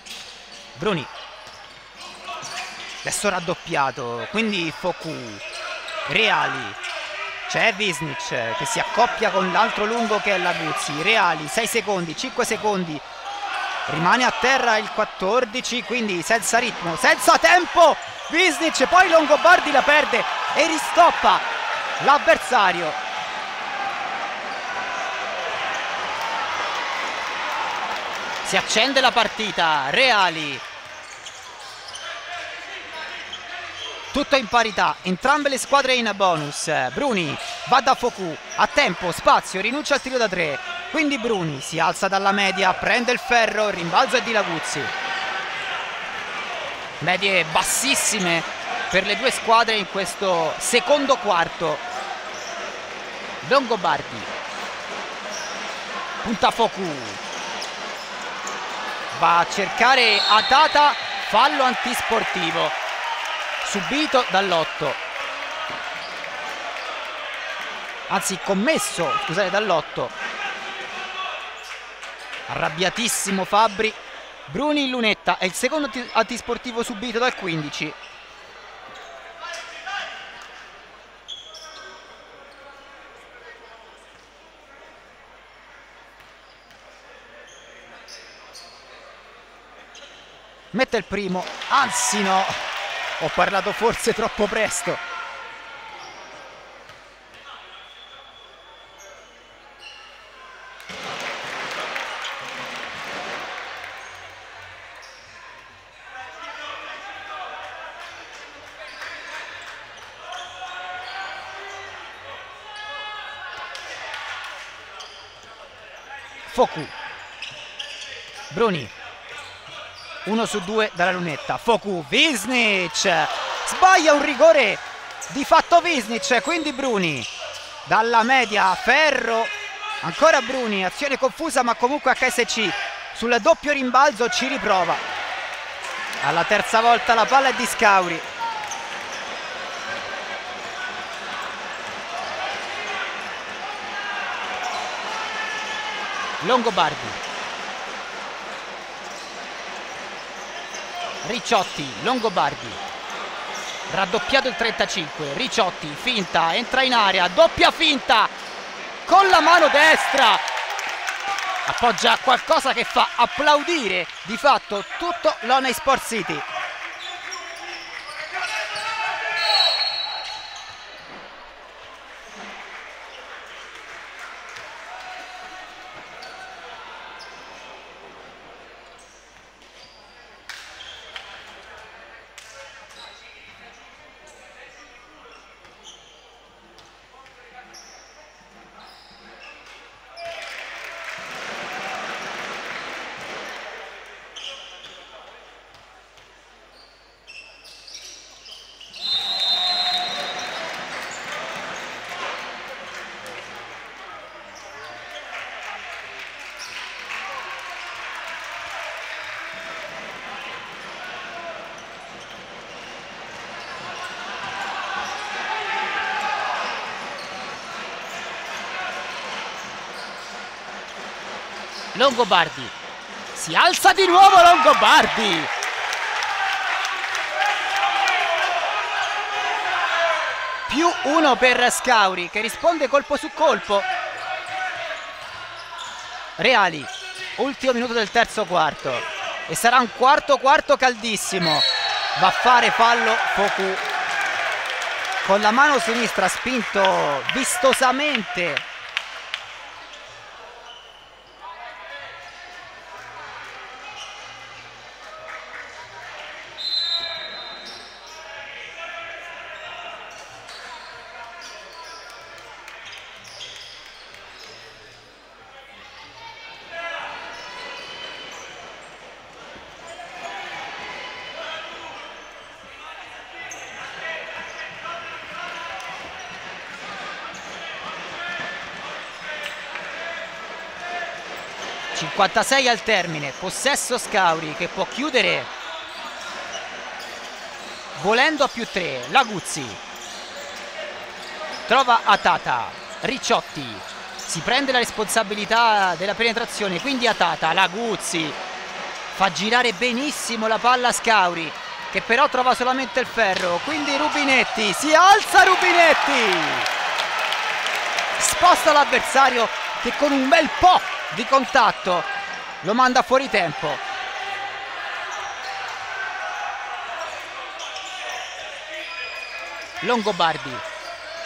Bruni. Adesso raddoppiato quindi Foku Reali c'è Visnic che si accoppia con l'altro lungo che è Laguzzi. Reali, 6 secondi, 5 secondi. Rimane a terra il 14, quindi senza ritmo, senza tempo. Visnic, poi Longobardi la perde e ristoppa l'avversario. Si accende la partita, Reali tutto in parità, entrambe le squadre in bonus. Bruni va da Foku, a tempo, spazio, rinuncia al tiro da tre. Quindi Bruni si alza dalla media, prende il ferro, rimbalzo è di Laguzzi. Medie bassissime per le due squadre in questo secondo quarto. Longobardi. Punta Foku. Va a cercare Atata, fallo antisportivo subito dall'otto. Anzi commesso scusate dall'otto. Arrabbiatissimo Fabri. Bruni in lunetta. È il secondo antisportivo subito dal 15 mette il primo. Anzi no ho parlato forse troppo presto. Foku Bruni uno su due dalla lunetta. Foku Visnic. Sbaglia un rigore. Di fatto Visnic quindi Bruni. Dalla media Ferro. Ancora Bruni azione confusa ma comunque HSC sul doppio rimbalzo ci riprova. Alla terza volta la palla è di Scauri. Longobardi Ricciotti, Longobardi. Raddoppiato il 35 Ricciotti, finta, entra in area doppia finta con la mano destra. Appoggia qualcosa che fa applaudire di fatto tutto l'Oney Sport City Longobardi. Si alza di nuovo Longobardi. Più uno per Scauri che risponde colpo su colpo. Reali ultimo minuto del terzo quarto. E sarà un quarto quarto caldissimo. Va a fare fallo Foku. Con la mano sinistra spinto vistosamente ...56 al termine... ...possesso Scauri che può chiudere... ...volendo a più 3... ...Laguzzi... ...trova Atata... ...Ricciotti... ...si prende la responsabilità della penetrazione... ...quindi Atata... ...Laguzzi... ...fa girare benissimo la palla Scauri... ...che però trova solamente il ferro... ...quindi Rubinetti... ...si alza Rubinetti... ...sposta l'avversario... ...che con un bel po' di contatto lo manda fuori tempo. Longobardi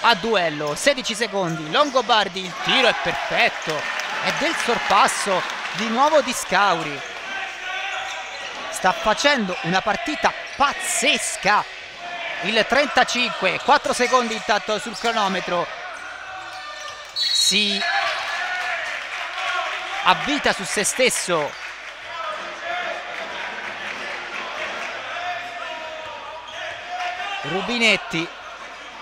a duello 16 secondi. Longobardi il tiro è perfetto. È del sorpasso di nuovo di Scauri. Sta facendo una partita pazzesca. Il 35 4 secondi intanto sul cronometro. Si ha vita su se stesso. Rubinetti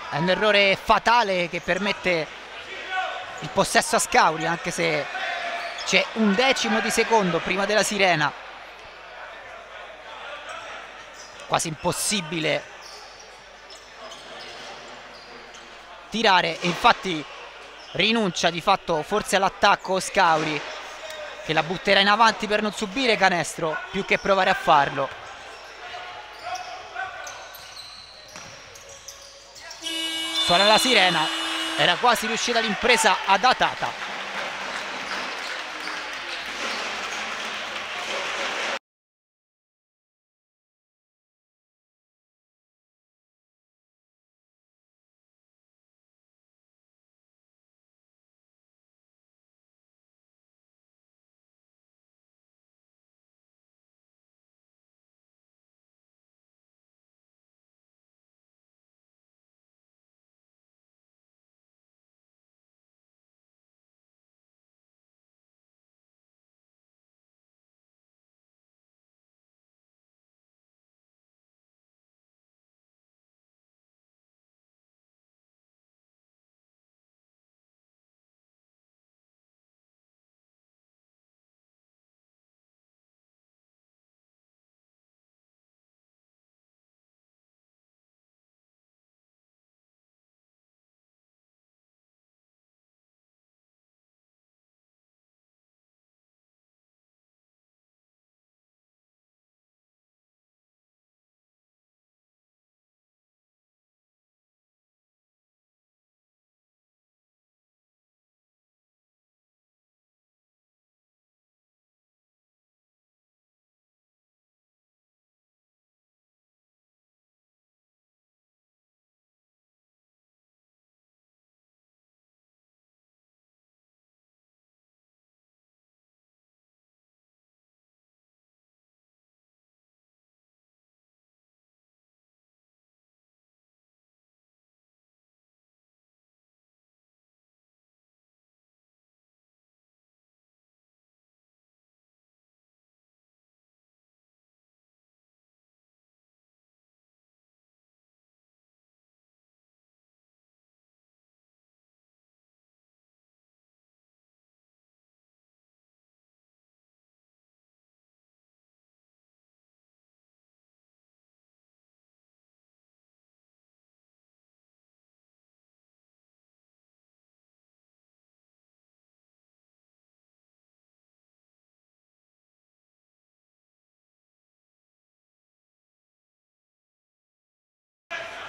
è un errore fatale che permette il possesso a Scauri anche se c'è un decimo di secondo prima della sirena. Quasi impossibile tirare infatti rinuncia di fatto forse all'attacco Scauri che la butterà in avanti per non subire canestro più che provare a farlo. Suona la sirena era quasi riuscita l'impresa adatata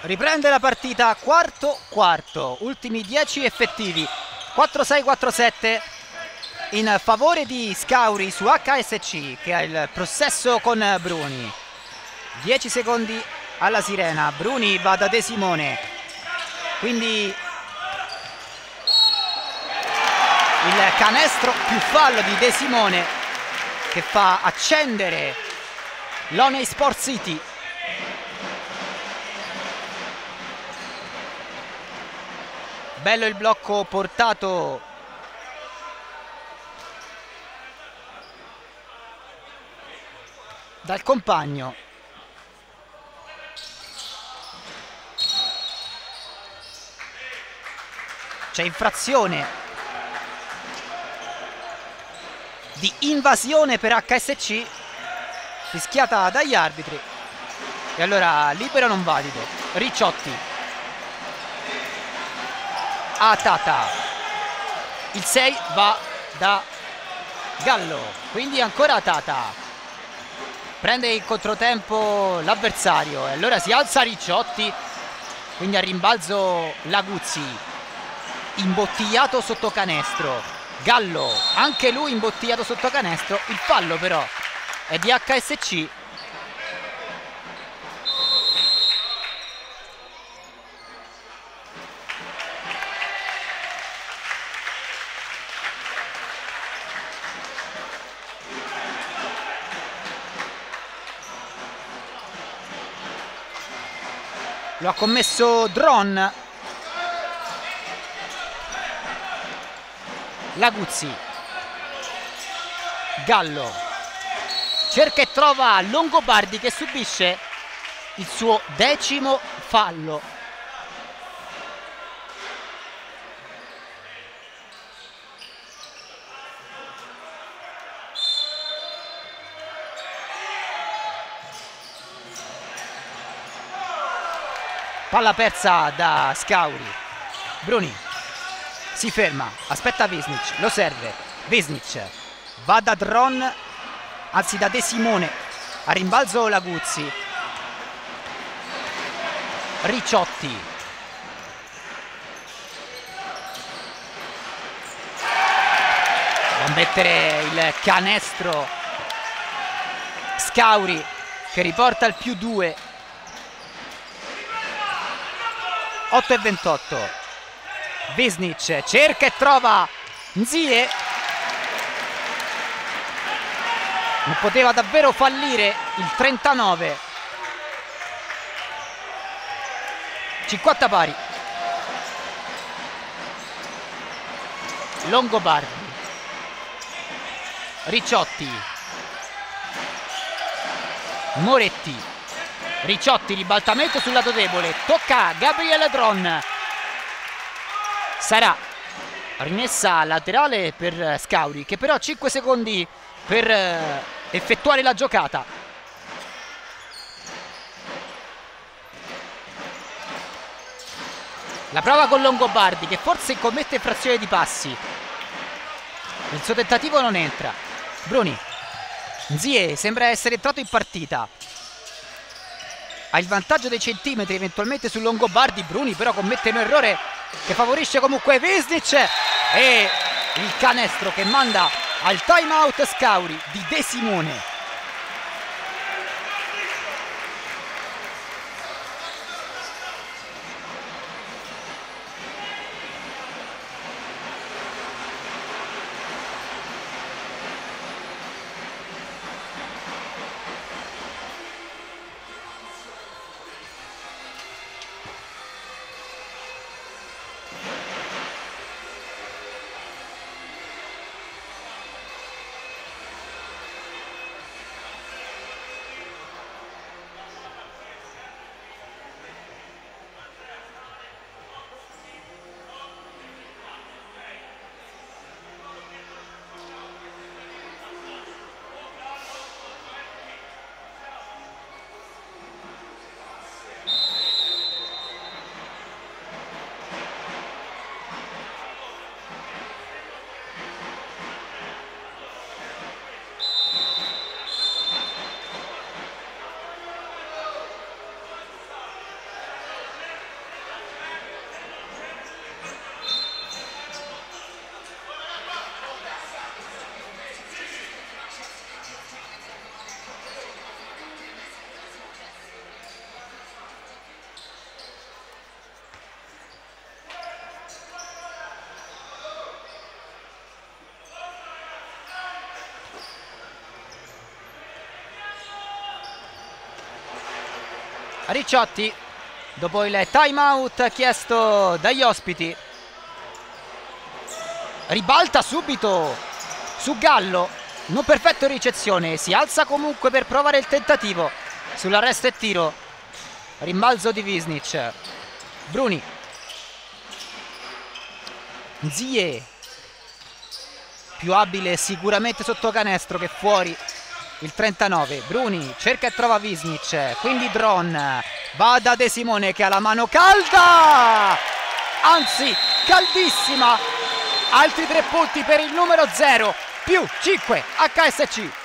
riprende la partita quarto quarto ultimi 10 effettivi. 4-6-4-7 in favore di Scauri su HSC che ha il possesso con Bruni. 10 secondi alla sirena Bruni va da De Simone. Quindi il canestro più fallo di De Simone che fa accendere l'Oney Sport City bello il blocco portato. Dal compagno. C'è infrazione. Di invasione per HSC fischiata dagli arbitri. E allora libero non valido. Ricciotti a Tata. Il 6 va da Gallo quindi ancora Tata. Prende in controtempo l'avversario e allora si alza Ricciotti quindi a rimbalzo Laguzzi imbottigliato sotto canestro. Gallo anche lui imbottigliato sotto canestro il fallo però è di HSC lo ha commesso Dron. Laguzzi. Gallo. Cerca e trova Longobardi che subisce il suo decimo fallo Palla persa da Scauri. Bruni si ferma, aspetta Vesnic, lo serve. Vesnic va da Dron, anzi da De Simone. A rimbalzo Laguzzi. Ricciotti. Va a mettere il canestro Scauri che riporta il più 2 8 e 28 Visnic cerca e trova Nzie. Non poteva davvero fallire il 39 50 pari. Longobardi. Ricciotti. Moretti Ricciotti, ribaltamento sul lato debole, tocca Gabriele Dron. Sarà rimessa laterale per Scauri che però ha 5 secondi per eh, effettuare la giocata. La prova con Longobardi che forse commette frazione di passi. Il suo tentativo non entra. Bruni. Zie sembra essere entrato in partita ha il vantaggio dei centimetri eventualmente sul Longobardi Bruni però commette un errore che favorisce comunque Vesnic e il canestro che manda al time out Scauri di De Simone Ricciotti dopo il time out chiesto dagli ospiti ribalta subito su Gallo non perfetto in ricezione si alza comunque per provare il tentativo sull'arresto e tiro rimbalzo di Visnic Bruni. Zie più abile sicuramente sotto canestro che fuori il 39 Bruni cerca e trova Visnic quindi Dron va da De Simone che ha la mano calda! Anzi caldissima! Altri tre punti per il numero 0 più 5 HSC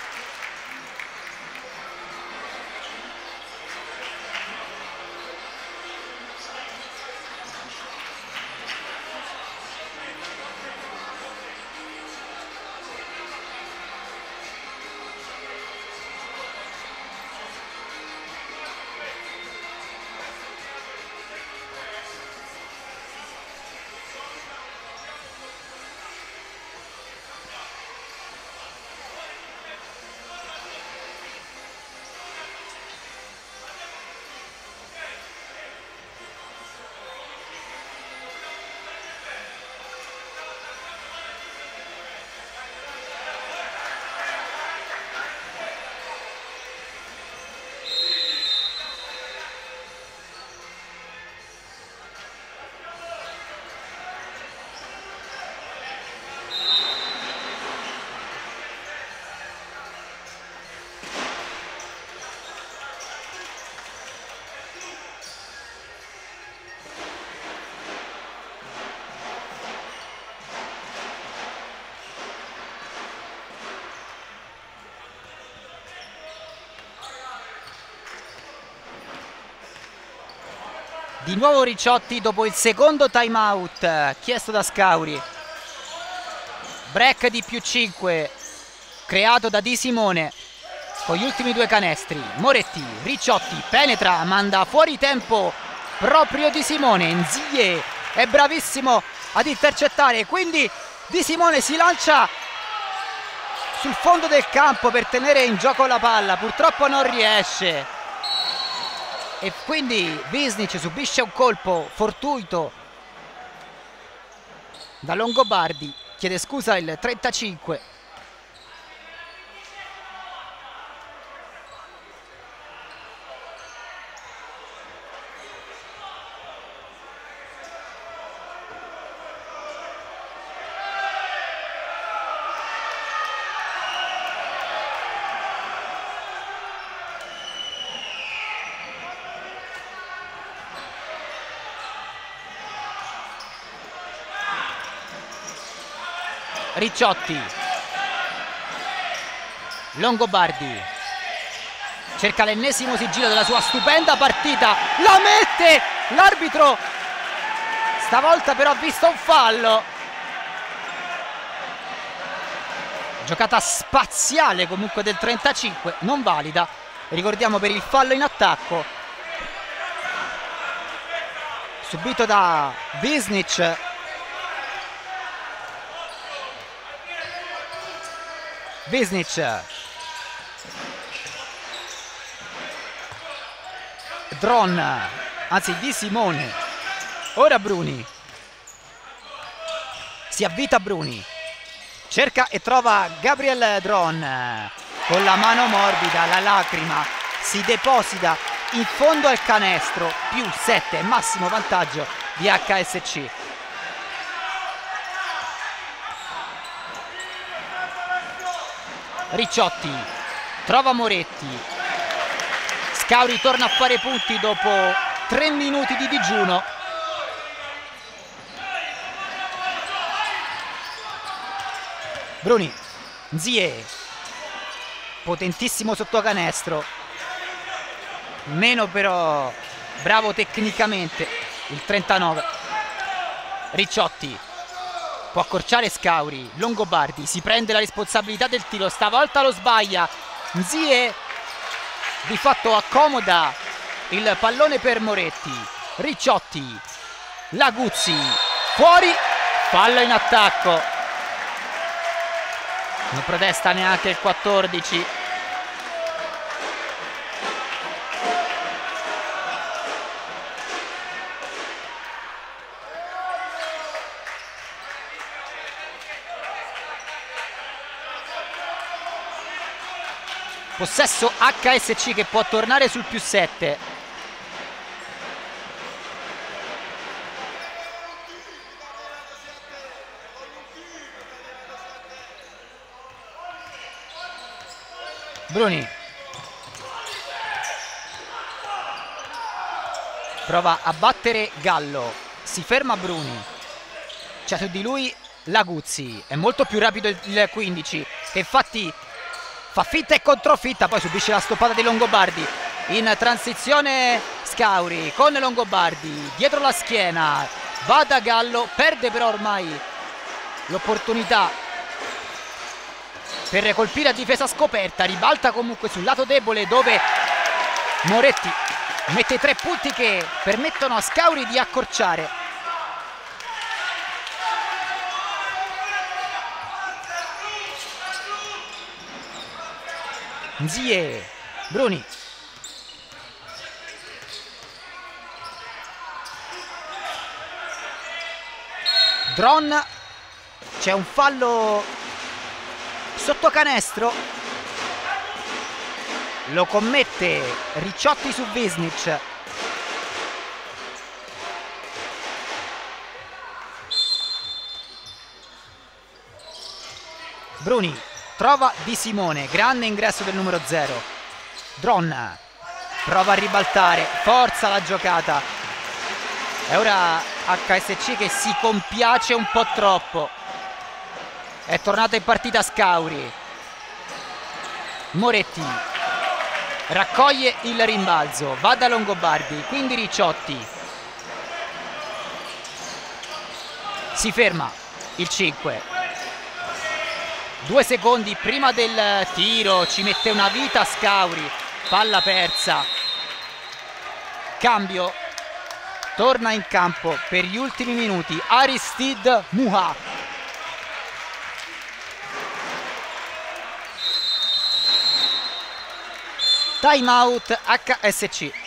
Di nuovo Ricciotti dopo il secondo time out chiesto da Scauri. Break di più 5 creato da Di Simone con gli ultimi due canestri. Moretti, Ricciotti penetra, manda fuori tempo proprio Di Simone. Nzie è bravissimo ad intercettare, quindi Di Simone si lancia sul fondo del campo per tenere in gioco la palla, purtroppo non riesce e quindi Visnic subisce un colpo fortuito da Longobardi. Chiede scusa il 35 Ricciotti. Longobardi. Cerca l'ennesimo sigillo della sua stupenda partita. La mette! L'arbitro stavolta però ha visto un fallo. Giocata spaziale comunque del 35 non valida. Ricordiamo per il fallo in attacco. Subito da Visnic Vesnic Dron anzi Di Simone. Ora Bruni. Si avvita Bruni. Cerca e trova Gabriel Dron. Con la mano morbida la lacrima si deposita in fondo al canestro. Più 7 massimo vantaggio di HSC Ricciotti trova Moretti. Scauri torna a fare punti dopo tre minuti di digiuno. Bruni Zie potentissimo sotto canestro meno però bravo tecnicamente il 39 Ricciotti può accorciare Scauri. Longobardi si prende la responsabilità del tiro. Stavolta lo sbaglia. Nzie di fatto accomoda il pallone per Moretti. Ricciotti Laguzzi fuori fallo in attacco. Non protesta neanche il 14 possesso HSC che può tornare sul più 7 Bruni. Prova a battere Gallo. Si ferma Bruni. C'è su di lui Laguzzi. È molto più rapido il 15 che infatti fa fitta e controfitta poi subisce la stoppata di Longobardi. In transizione Scauri con Longobardi dietro la schiena va da Gallo perde però ormai l'opportunità per colpire a difesa scoperta ribalta comunque sul lato debole dove Moretti mette tre punti che permettono a Scauri di accorciare Nzie Bruni. Dron c'è un fallo sotto canestro. Lo commette Ricciotti su Visnic Bruni trova Di Simone grande ingresso del numero 0 Dron prova a ribaltare forza la giocata. E ora HSC che si compiace un po' troppo. È tornato in partita Scauri. Moretti raccoglie il rimbalzo va da Longobardi quindi Ricciotti. Si ferma il 5 due secondi prima del tiro ci mette una vita Scauri. Palla persa. Cambio. Torna in campo per gli ultimi minuti Aristide Muha. Time out HSC.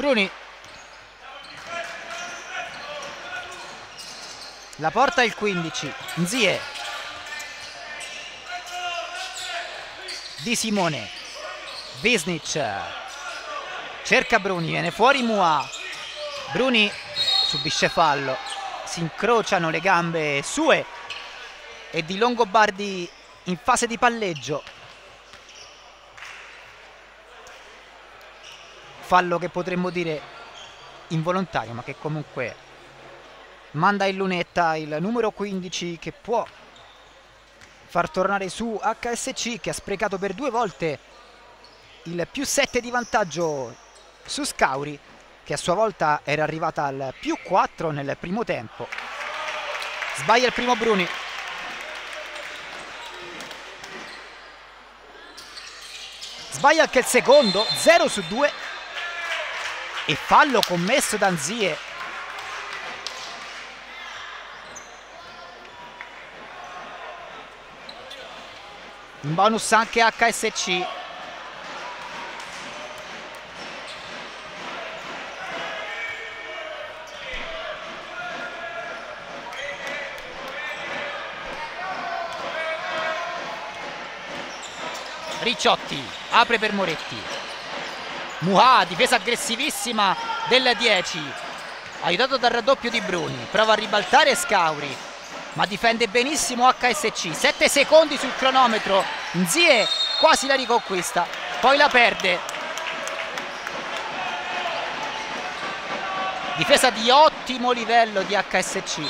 Bruni. La porta il 15. Nzie. Di Simone. Visnic. Cerca Bruni, viene fuori Mua. Bruni subisce fallo. Si incrociano le gambe sue e di Longobardi in fase di palleggio. Fallo che potremmo dire involontario ma che comunque manda in lunetta il numero 15 che può far tornare su HSC che ha sprecato per due volte il più 7 di vantaggio su Scauri che a sua volta era arrivata al più 4 nel primo tempo. Sbaglia il primo Bruni. Sbaglia anche il secondo 0 su 2 e fallo commesso da Anzie in bonus anche HSC Ricciotti apre per Moretti. Muha difesa aggressivissima del 10 aiutato dal raddoppio di Bruni prova a ribaltare Scauri ma difende benissimo HSC 7 secondi sul cronometro. Nzie quasi la riconquista poi la perde. Difesa di ottimo livello di HSC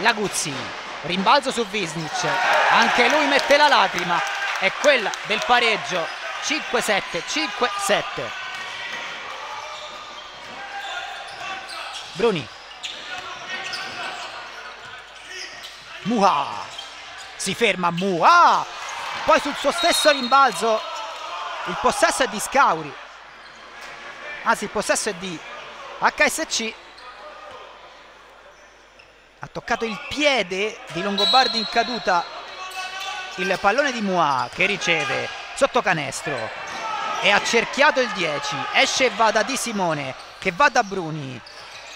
Laguzzi rimbalzo su Visnic anche lui mette la lacrima. È quella del pareggio. 5-7 5-7 Bruni. Muha. Si ferma Muha. Poi sul suo stesso rimbalzo il possesso è di Scauri. Anzi il possesso è di HSC ha toccato il piede di Longobardi in caduta. Il pallone di Mua che riceve sotto canestro. E ha cerchiato il 10 esce e va da Di Simone che va da Bruni.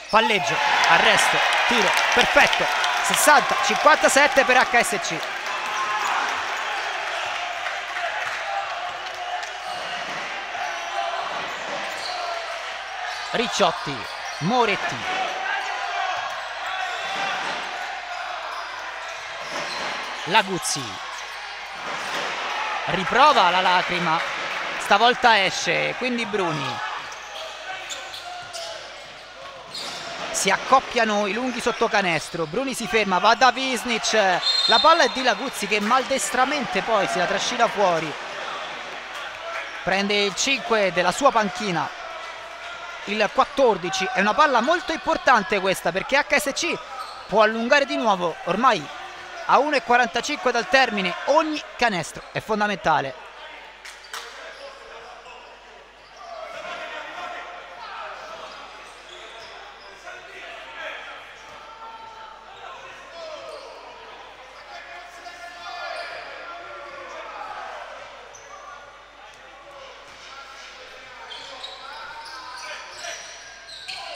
Palleggio, arresto, tiro perfetto. 60, 57 per HSC Ricciotti, Moretti Laguzzi. Riprova la lacrima. Stavolta esce quindi Bruni. Si accoppiano i lunghi sotto canestro. Bruni si ferma va da Visnic la palla è di Laguzzi che maldestramente poi si la trascina fuori. Prende il 5 della sua panchina. Il 14 è una palla molto importante questa perché HSC può allungare di nuovo. Ormai a 1,45 dal termine ogni canestro è fondamentale.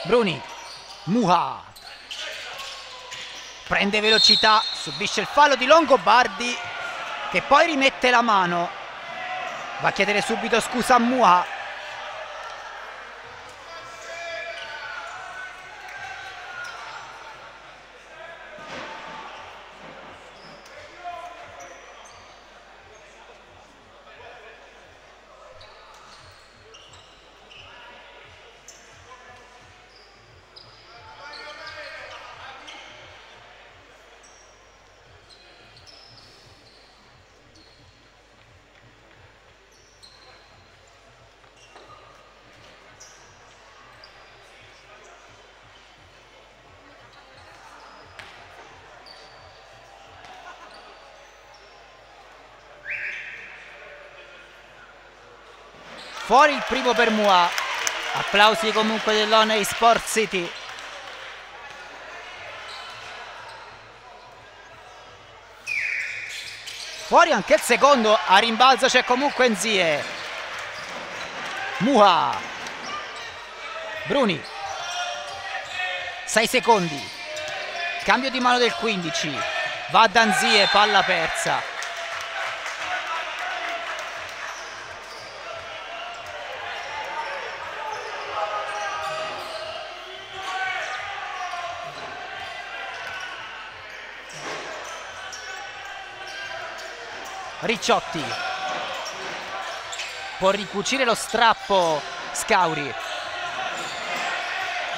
Bruni Muha prende velocità subisce il fallo di Longobardi che poi rimette la mano. Va a chiedere subito scusa a Muha fuori il primo per Mua. Applausi comunque dell'Onei Sport City. Fuori anche il secondo a rimbalzo c'è comunque Nzie. Mua. Bruni. 6 secondi. Cambio di mano del 15 va da Nzie palla persa Ricciotti. Può ricucire lo strappo Scauri.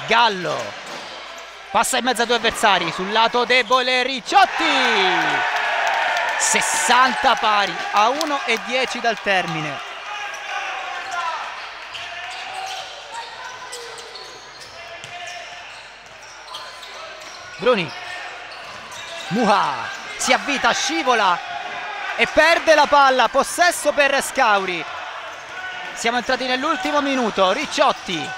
Gallo. Passa in mezzo a due avversari. Sul lato debole Ricciotti. 60 pari a 1 e 10 dal termine. Bruni. Muha. Si avvita, scivola e perde la palla, possesso per Scauri. Siamo entrati nell'ultimo minuto, Ricciotti.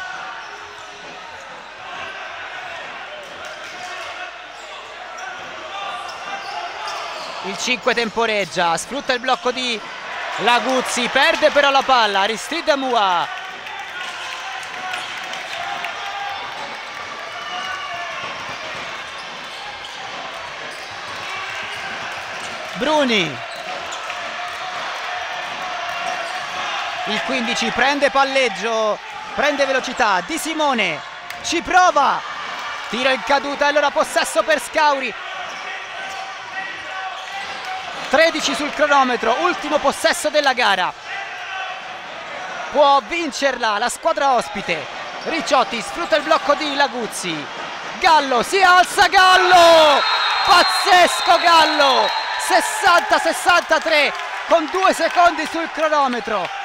Il 5 temporeggia, sfrutta il blocco di Laguzzi, perde però la palla, Aristide Mua. Bruni il 15 prende palleggio prende velocità. Di Simone ci prova. Tiro in caduta allora possesso per Scauri. 13 sul cronometro ultimo possesso della gara. Può vincerla la squadra ospite. Ricciotti sfrutta il blocco di Laguzzi. Gallo si alza Gallo! Pazzesco Gallo! 60-63 con due secondi sul cronometro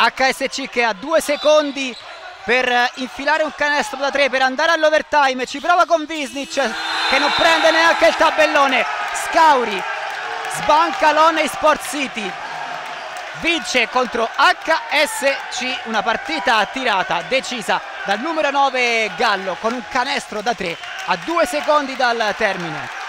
HSC che ha due secondi per infilare un canestro da tre per andare all'overtime. Ci prova con Visnic che non prende neanche il tabellone. Scauri sbanca l'One Sport City. Vince contro HSC una partita tirata decisa dal numero 9 Gallo con un canestro da tre a due secondi dal termine